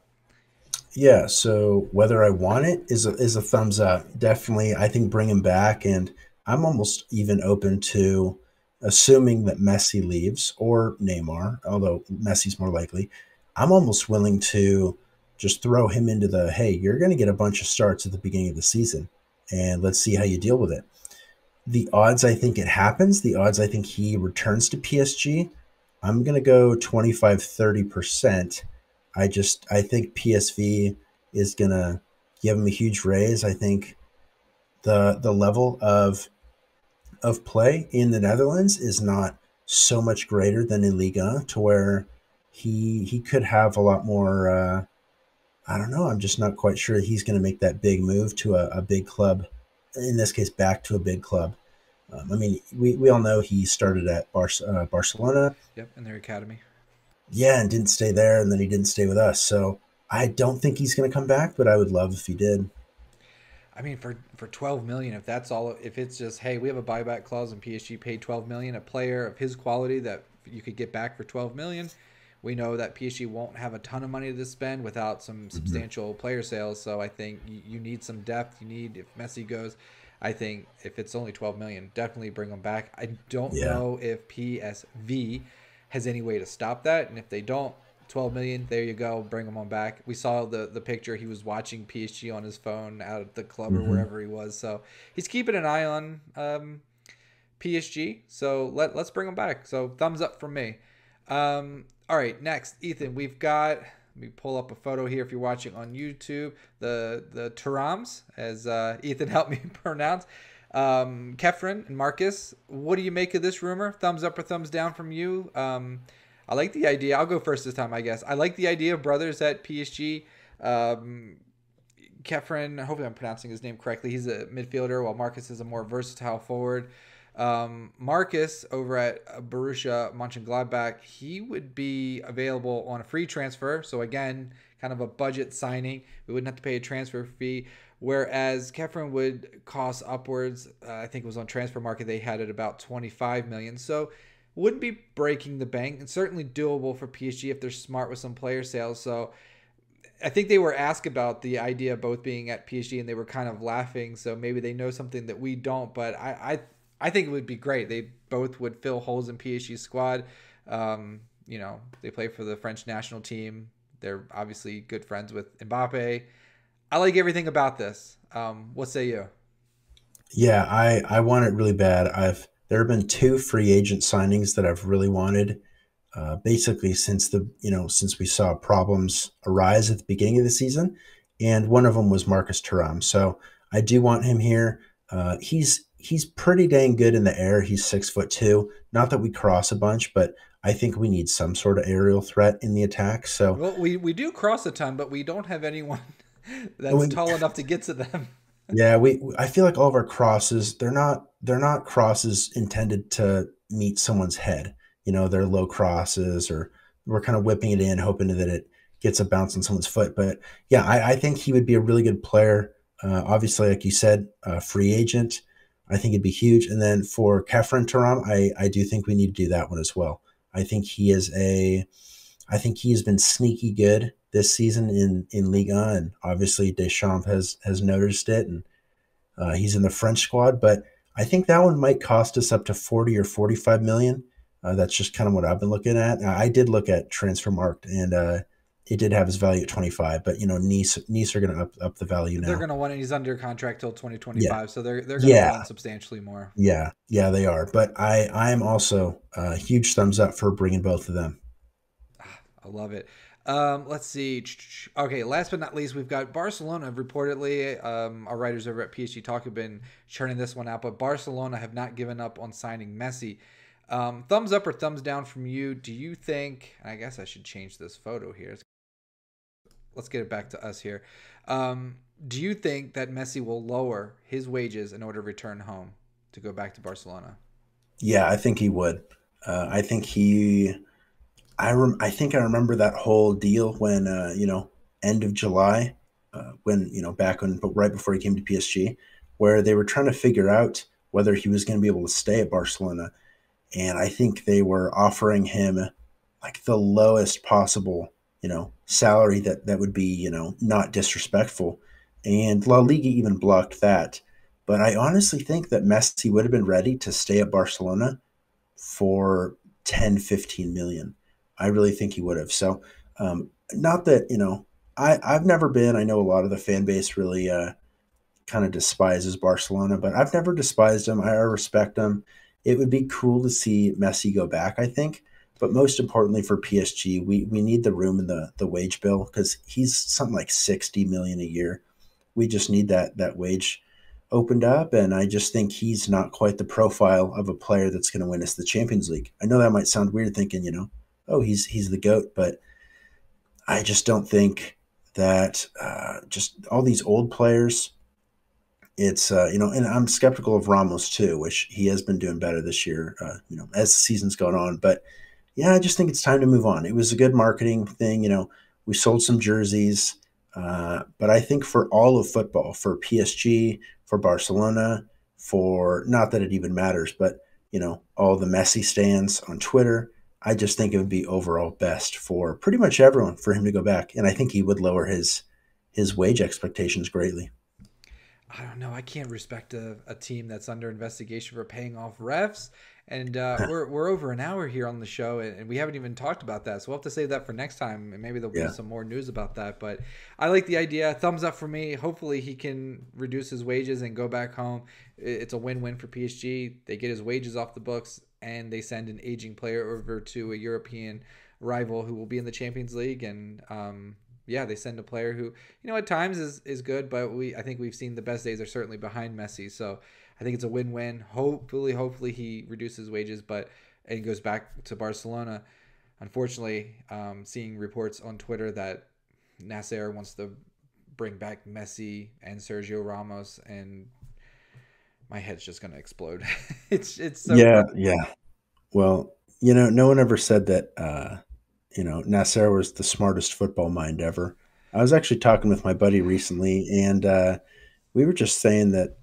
C: Yeah, so whether I want it is a, is a thumbs up. Definitely, I think bring him back, and I'm almost even open to assuming that Messi leaves or Neymar, although Messi's more likely. I'm almost willing to just throw him into the hey, you're going to get a bunch of starts at the beginning of the season, and let's see how you deal with it. The odds I think it happens, the odds I think he returns to PSG I'm going to go 25 30%. I just I think PSV is going to give him a huge raise. I think the the level of of play in the Netherlands is not so much greater than in Ligue to where he he could have a lot more uh, I don't know. I'm just not quite sure he's going to make that big move to a, a big club. In this case, back to a big club. Um, I mean, we, we all know he started at Bar- uh, Barcelona.
B: Yep, in their academy.
C: Yeah, and didn't stay there, and then he didn't stay with us. So I don't think he's going to come back, but I would love if he did.
B: I mean, for for twelve million, if that's all, if it's just hey, we have a buyback clause and PSG paid twelve million, a player of his quality that you could get back for twelve million. We know that PSG won't have a ton of money to spend without some mm-hmm. substantial player sales. So I think you, you need some depth. You need if Messi goes, I think if it's only 12 million, definitely bring them back. I don't yeah. know if PSV has any way to stop that, and if they don't, 12 million, there you go, bring them on back. We saw the the picture he was watching PSG on his phone out at the club mm-hmm. or wherever he was, so he's keeping an eye on um, PSG. So let let's bring him back. So thumbs up from me. Um, all right, next, Ethan, we've got let me pull up a photo here if you're watching on YouTube. The the Thurams, as uh, Ethan helped me pronounce. Um, Khéphren and Marcus, what do you make of this rumor? Thumbs up or thumbs down from you? Um, I like the idea. I'll go first this time, I guess. I like the idea of brothers at PSG. Um, Khéphren, hopefully I'm pronouncing his name correctly. He's a midfielder, while Marcus is a more versatile forward. Um, Marcus over at Borussia Mönchengladbach, he would be available on a free transfer. So again, kind of a budget signing. We wouldn't have to pay a transfer fee. Whereas Khéphren would cost upwards. Uh, I think it was on Transfermarkt they had it about 25 million. So wouldn't be breaking the bank and certainly doable for PSG if they're smart with some player sales. So I think they were asked about the idea of both being at PSG and they were kind of laughing. So maybe they know something that we don't. But I, I I think it would be great. They both would fill holes in PSG's squad. Um, you know, they play for the French national team. they're obviously good friends with Mbappe. I like everything about this. Um, what say you?
C: Yeah, I I want it really bad. I've there have been two free agent signings that I've really wanted. Uh, basically, since the you know since we saw problems arise at the beginning of the season, and one of them was Marcus Thuram. So I do want him here. Uh, he's he's pretty dang good in the air. He's six foot two. Not that we cross a bunch, but I think we need some sort of aerial threat in the attack. So
B: well, we we do cross a ton, but we don't have anyone that's we, tall enough to get to them.
C: Yeah, we. I feel like all of our crosses they're not they're not crosses intended to meet someone's head. You know, they're low crosses, or we're kind of whipping it in, hoping that it gets a bounce on someone's foot. But yeah, I, I think he would be a really good player. Uh, obviously, like you said, free agent. I think it'd be huge. And then for Khéphren Thuram, I, I do think we need to do that one as well. I think he is a, I think he has been sneaky good this season in in Ligue, and obviously Deschamps has has noticed it, and uh, he's in the French squad. But I think that one might cost us up to forty or forty five million. Uh, that's just kind of what I've been looking at. I did look at Transfermarkt, and uh, it did have his value at 25 but you know Nice Nice are going to up, up the value now
B: they're going to want it he's under contract till 2025 yeah. so they're they're going to yeah. want substantially more
C: yeah yeah they are but i i am also a uh, huge thumbs up for bringing both of them
B: ah, i love it um, let's see. Okay, last but not least, we've got Barcelona. Reportedly, um, our writers over at PSG Talk have been churning this one out, but Barcelona have not given up on signing Messi. Um, thumbs up or thumbs down from you? Do you think? I guess I should change this photo here. Let's get it back to us here. Um, do you think that Messi will lower his wages in order to return home to go back to Barcelona?
C: Yeah, I think he would. Uh, I think he. I rem- I think I remember that whole deal when uh, you know end of July, uh, when you know back when but right before he came to PSG, where they were trying to figure out whether he was going to be able to stay at Barcelona, and I think they were offering him like the lowest possible you know, salary that that would be, you know, not disrespectful. And La Liga even blocked that. But I honestly think that Messi would have been ready to stay at Barcelona for 10, 15 million. I really think he would have. So, um, not that, you know, I, I've never been, I know a lot of the fan base really uh, kind of despises Barcelona, but I've never despised them. I respect them. It would be cool to see Messi go back, I think. But most importantly for PSG, we, we need the room in the, the wage bill because he's something like 60 million a year. We just need that that wage opened up. And I just think he's not quite the profile of a player that's going to win us the Champions League. I know that might sound weird thinking, you know, oh, he's he's the GOAT, but I just don't think that uh, just all these old players. It's uh, you know, and I'm skeptical of Ramos too, which he has been doing better this year. Uh, you know, as the season's gone on, but yeah, I just think it's time to move on. It was a good marketing thing. You know, we sold some jerseys, uh, but I think for all of football, for PSG, for Barcelona, for not that it even matters, but you know, all the Messi stands on Twitter. I just think it would be overall best for pretty much everyone for him to go back, and I think he would lower his his wage expectations greatly.
B: I don't know. I can't respect a, a team that's under investigation for paying off refs and uh, we're we're over an hour here on the show, and, we haven't even talked about that. So we'll have to save that for next time, and maybe there'll be some more news about that. But I like the idea. Thumbs up for me. Hopefully, he can reduce his wages and go back home. It's a win-win for PSG. They get his wages off the books, and they send an aging player over to a European rival who will be in the Champions League, and um, yeah, they send a player who you know at times is is good, but we I think we've seen the best days are certainly behind Messi. So I think it's a win-win. Hopefully, hopefully he reduces wages, but and goes back to Barcelona. Unfortunately, um, seeing reports on Twitter that Nasser wants to bring back Messi and Sergio Ramos, and my head's just gonna explode. it's it's so
C: yeah funny. yeah. Well, you know, no one ever said that. Uh, you know, Nasser was the smartest football mind ever. I was actually talking with my buddy recently, and uh, we were just saying that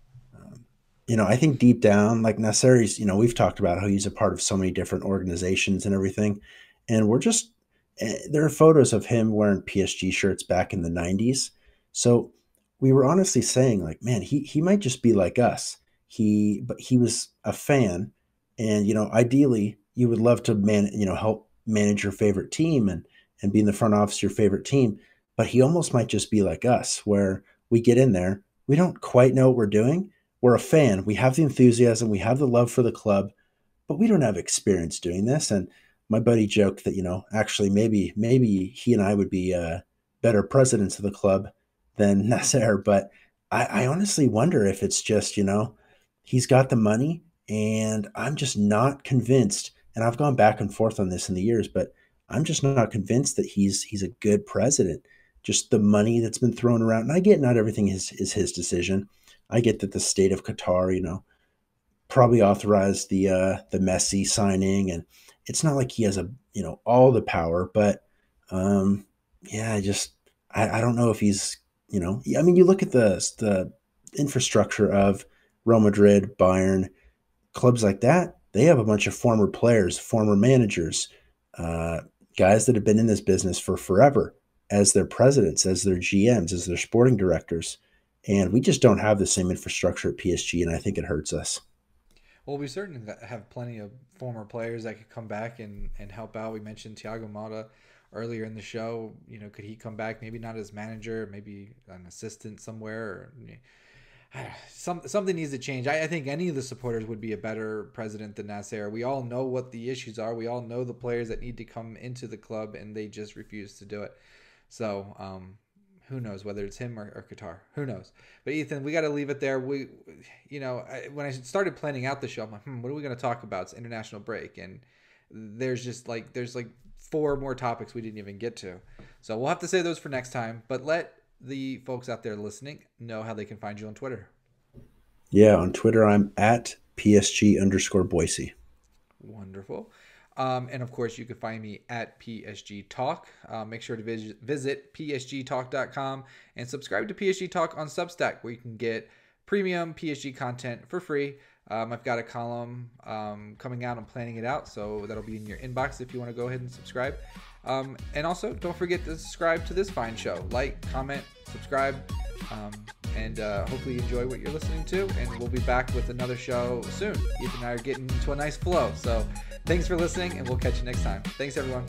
C: you know, I think deep down, like Nasseri's, you know, we've talked about how he's a part of so many different organizations and everything. And we're just, eh, there are photos of him wearing PSG shirts back in the 90s. So we were honestly saying, like, man, he, he might just be like us. He, but he was a fan. And, you know, ideally, you would love to man, you know, help manage your favorite team and, and be in the front office your favorite team. But he almost might just be like us, where we get in there, we don't quite know what we're doing. We're a fan, we have the enthusiasm, we have the love for the club, but we don't have experience doing this. And my buddy joked that you know actually maybe maybe he and I would be uh, better presidents of the club than Nasser, but I, I honestly wonder if it's just you know he's got the money and I'm just not convinced. And I've gone back and forth on this in the years, but I'm just not convinced that he's he's a good president. Just the money that's been thrown around, and I get not everything is is his decision. I get that the state of Qatar, you know, probably authorized the uh, the Messi signing, and it's not like he has a you know all the power, but um, yeah, I just I, I don't know if he's you know I mean you look at the the infrastructure of Real Madrid, Bayern, clubs like that, they have a bunch of former players, former managers, uh, guys that have been in this business for forever as their presidents, as their GMs, as their sporting directors. And we just don't have the same infrastructure at PSG, and I think it hurts us.
B: Well, we certainly have plenty of former players that could come back and, and help out. We mentioned Thiago Motta earlier in the show. You know, could he come back? Maybe not as manager, maybe an assistant somewhere. Or, some something needs to change. I, I, think any of the supporters would be a better president than Nasser. We all know what the issues are. We all know the players that need to come into the club, and they just refuse to do it. So, um, who knows whether it's him or, or Qatar? Who knows? But Ethan, we got to leave it there. We, you know, I, when I started planning out the show, I'm like, hmm, what are we going to talk about? It's international break, and there's just like there's like four more topics we didn't even get to. So we'll have to say those for next time. But let the folks out there listening know how they can find you on Twitter.
C: Yeah, on Twitter I'm at PSG underscore Boise.
B: Wonderful. Um, and of course, you can find me at PSG Talk. Uh, make sure to visit, visit psgtalk.com and subscribe to PSG Talk on Substack, where you can get premium PSG content for free. Um, I've got a column um, coming out. I'm planning it out, so that'll be in your inbox if you want to go ahead and subscribe. Um, and also, don't forget to subscribe to this fine show. Like, comment, subscribe, um, and uh, hopefully you enjoy what you're listening to. And we'll be back with another show soon. Ethan and I are getting into a nice flow. So thanks for listening, and we'll catch you next time. Thanks, everyone.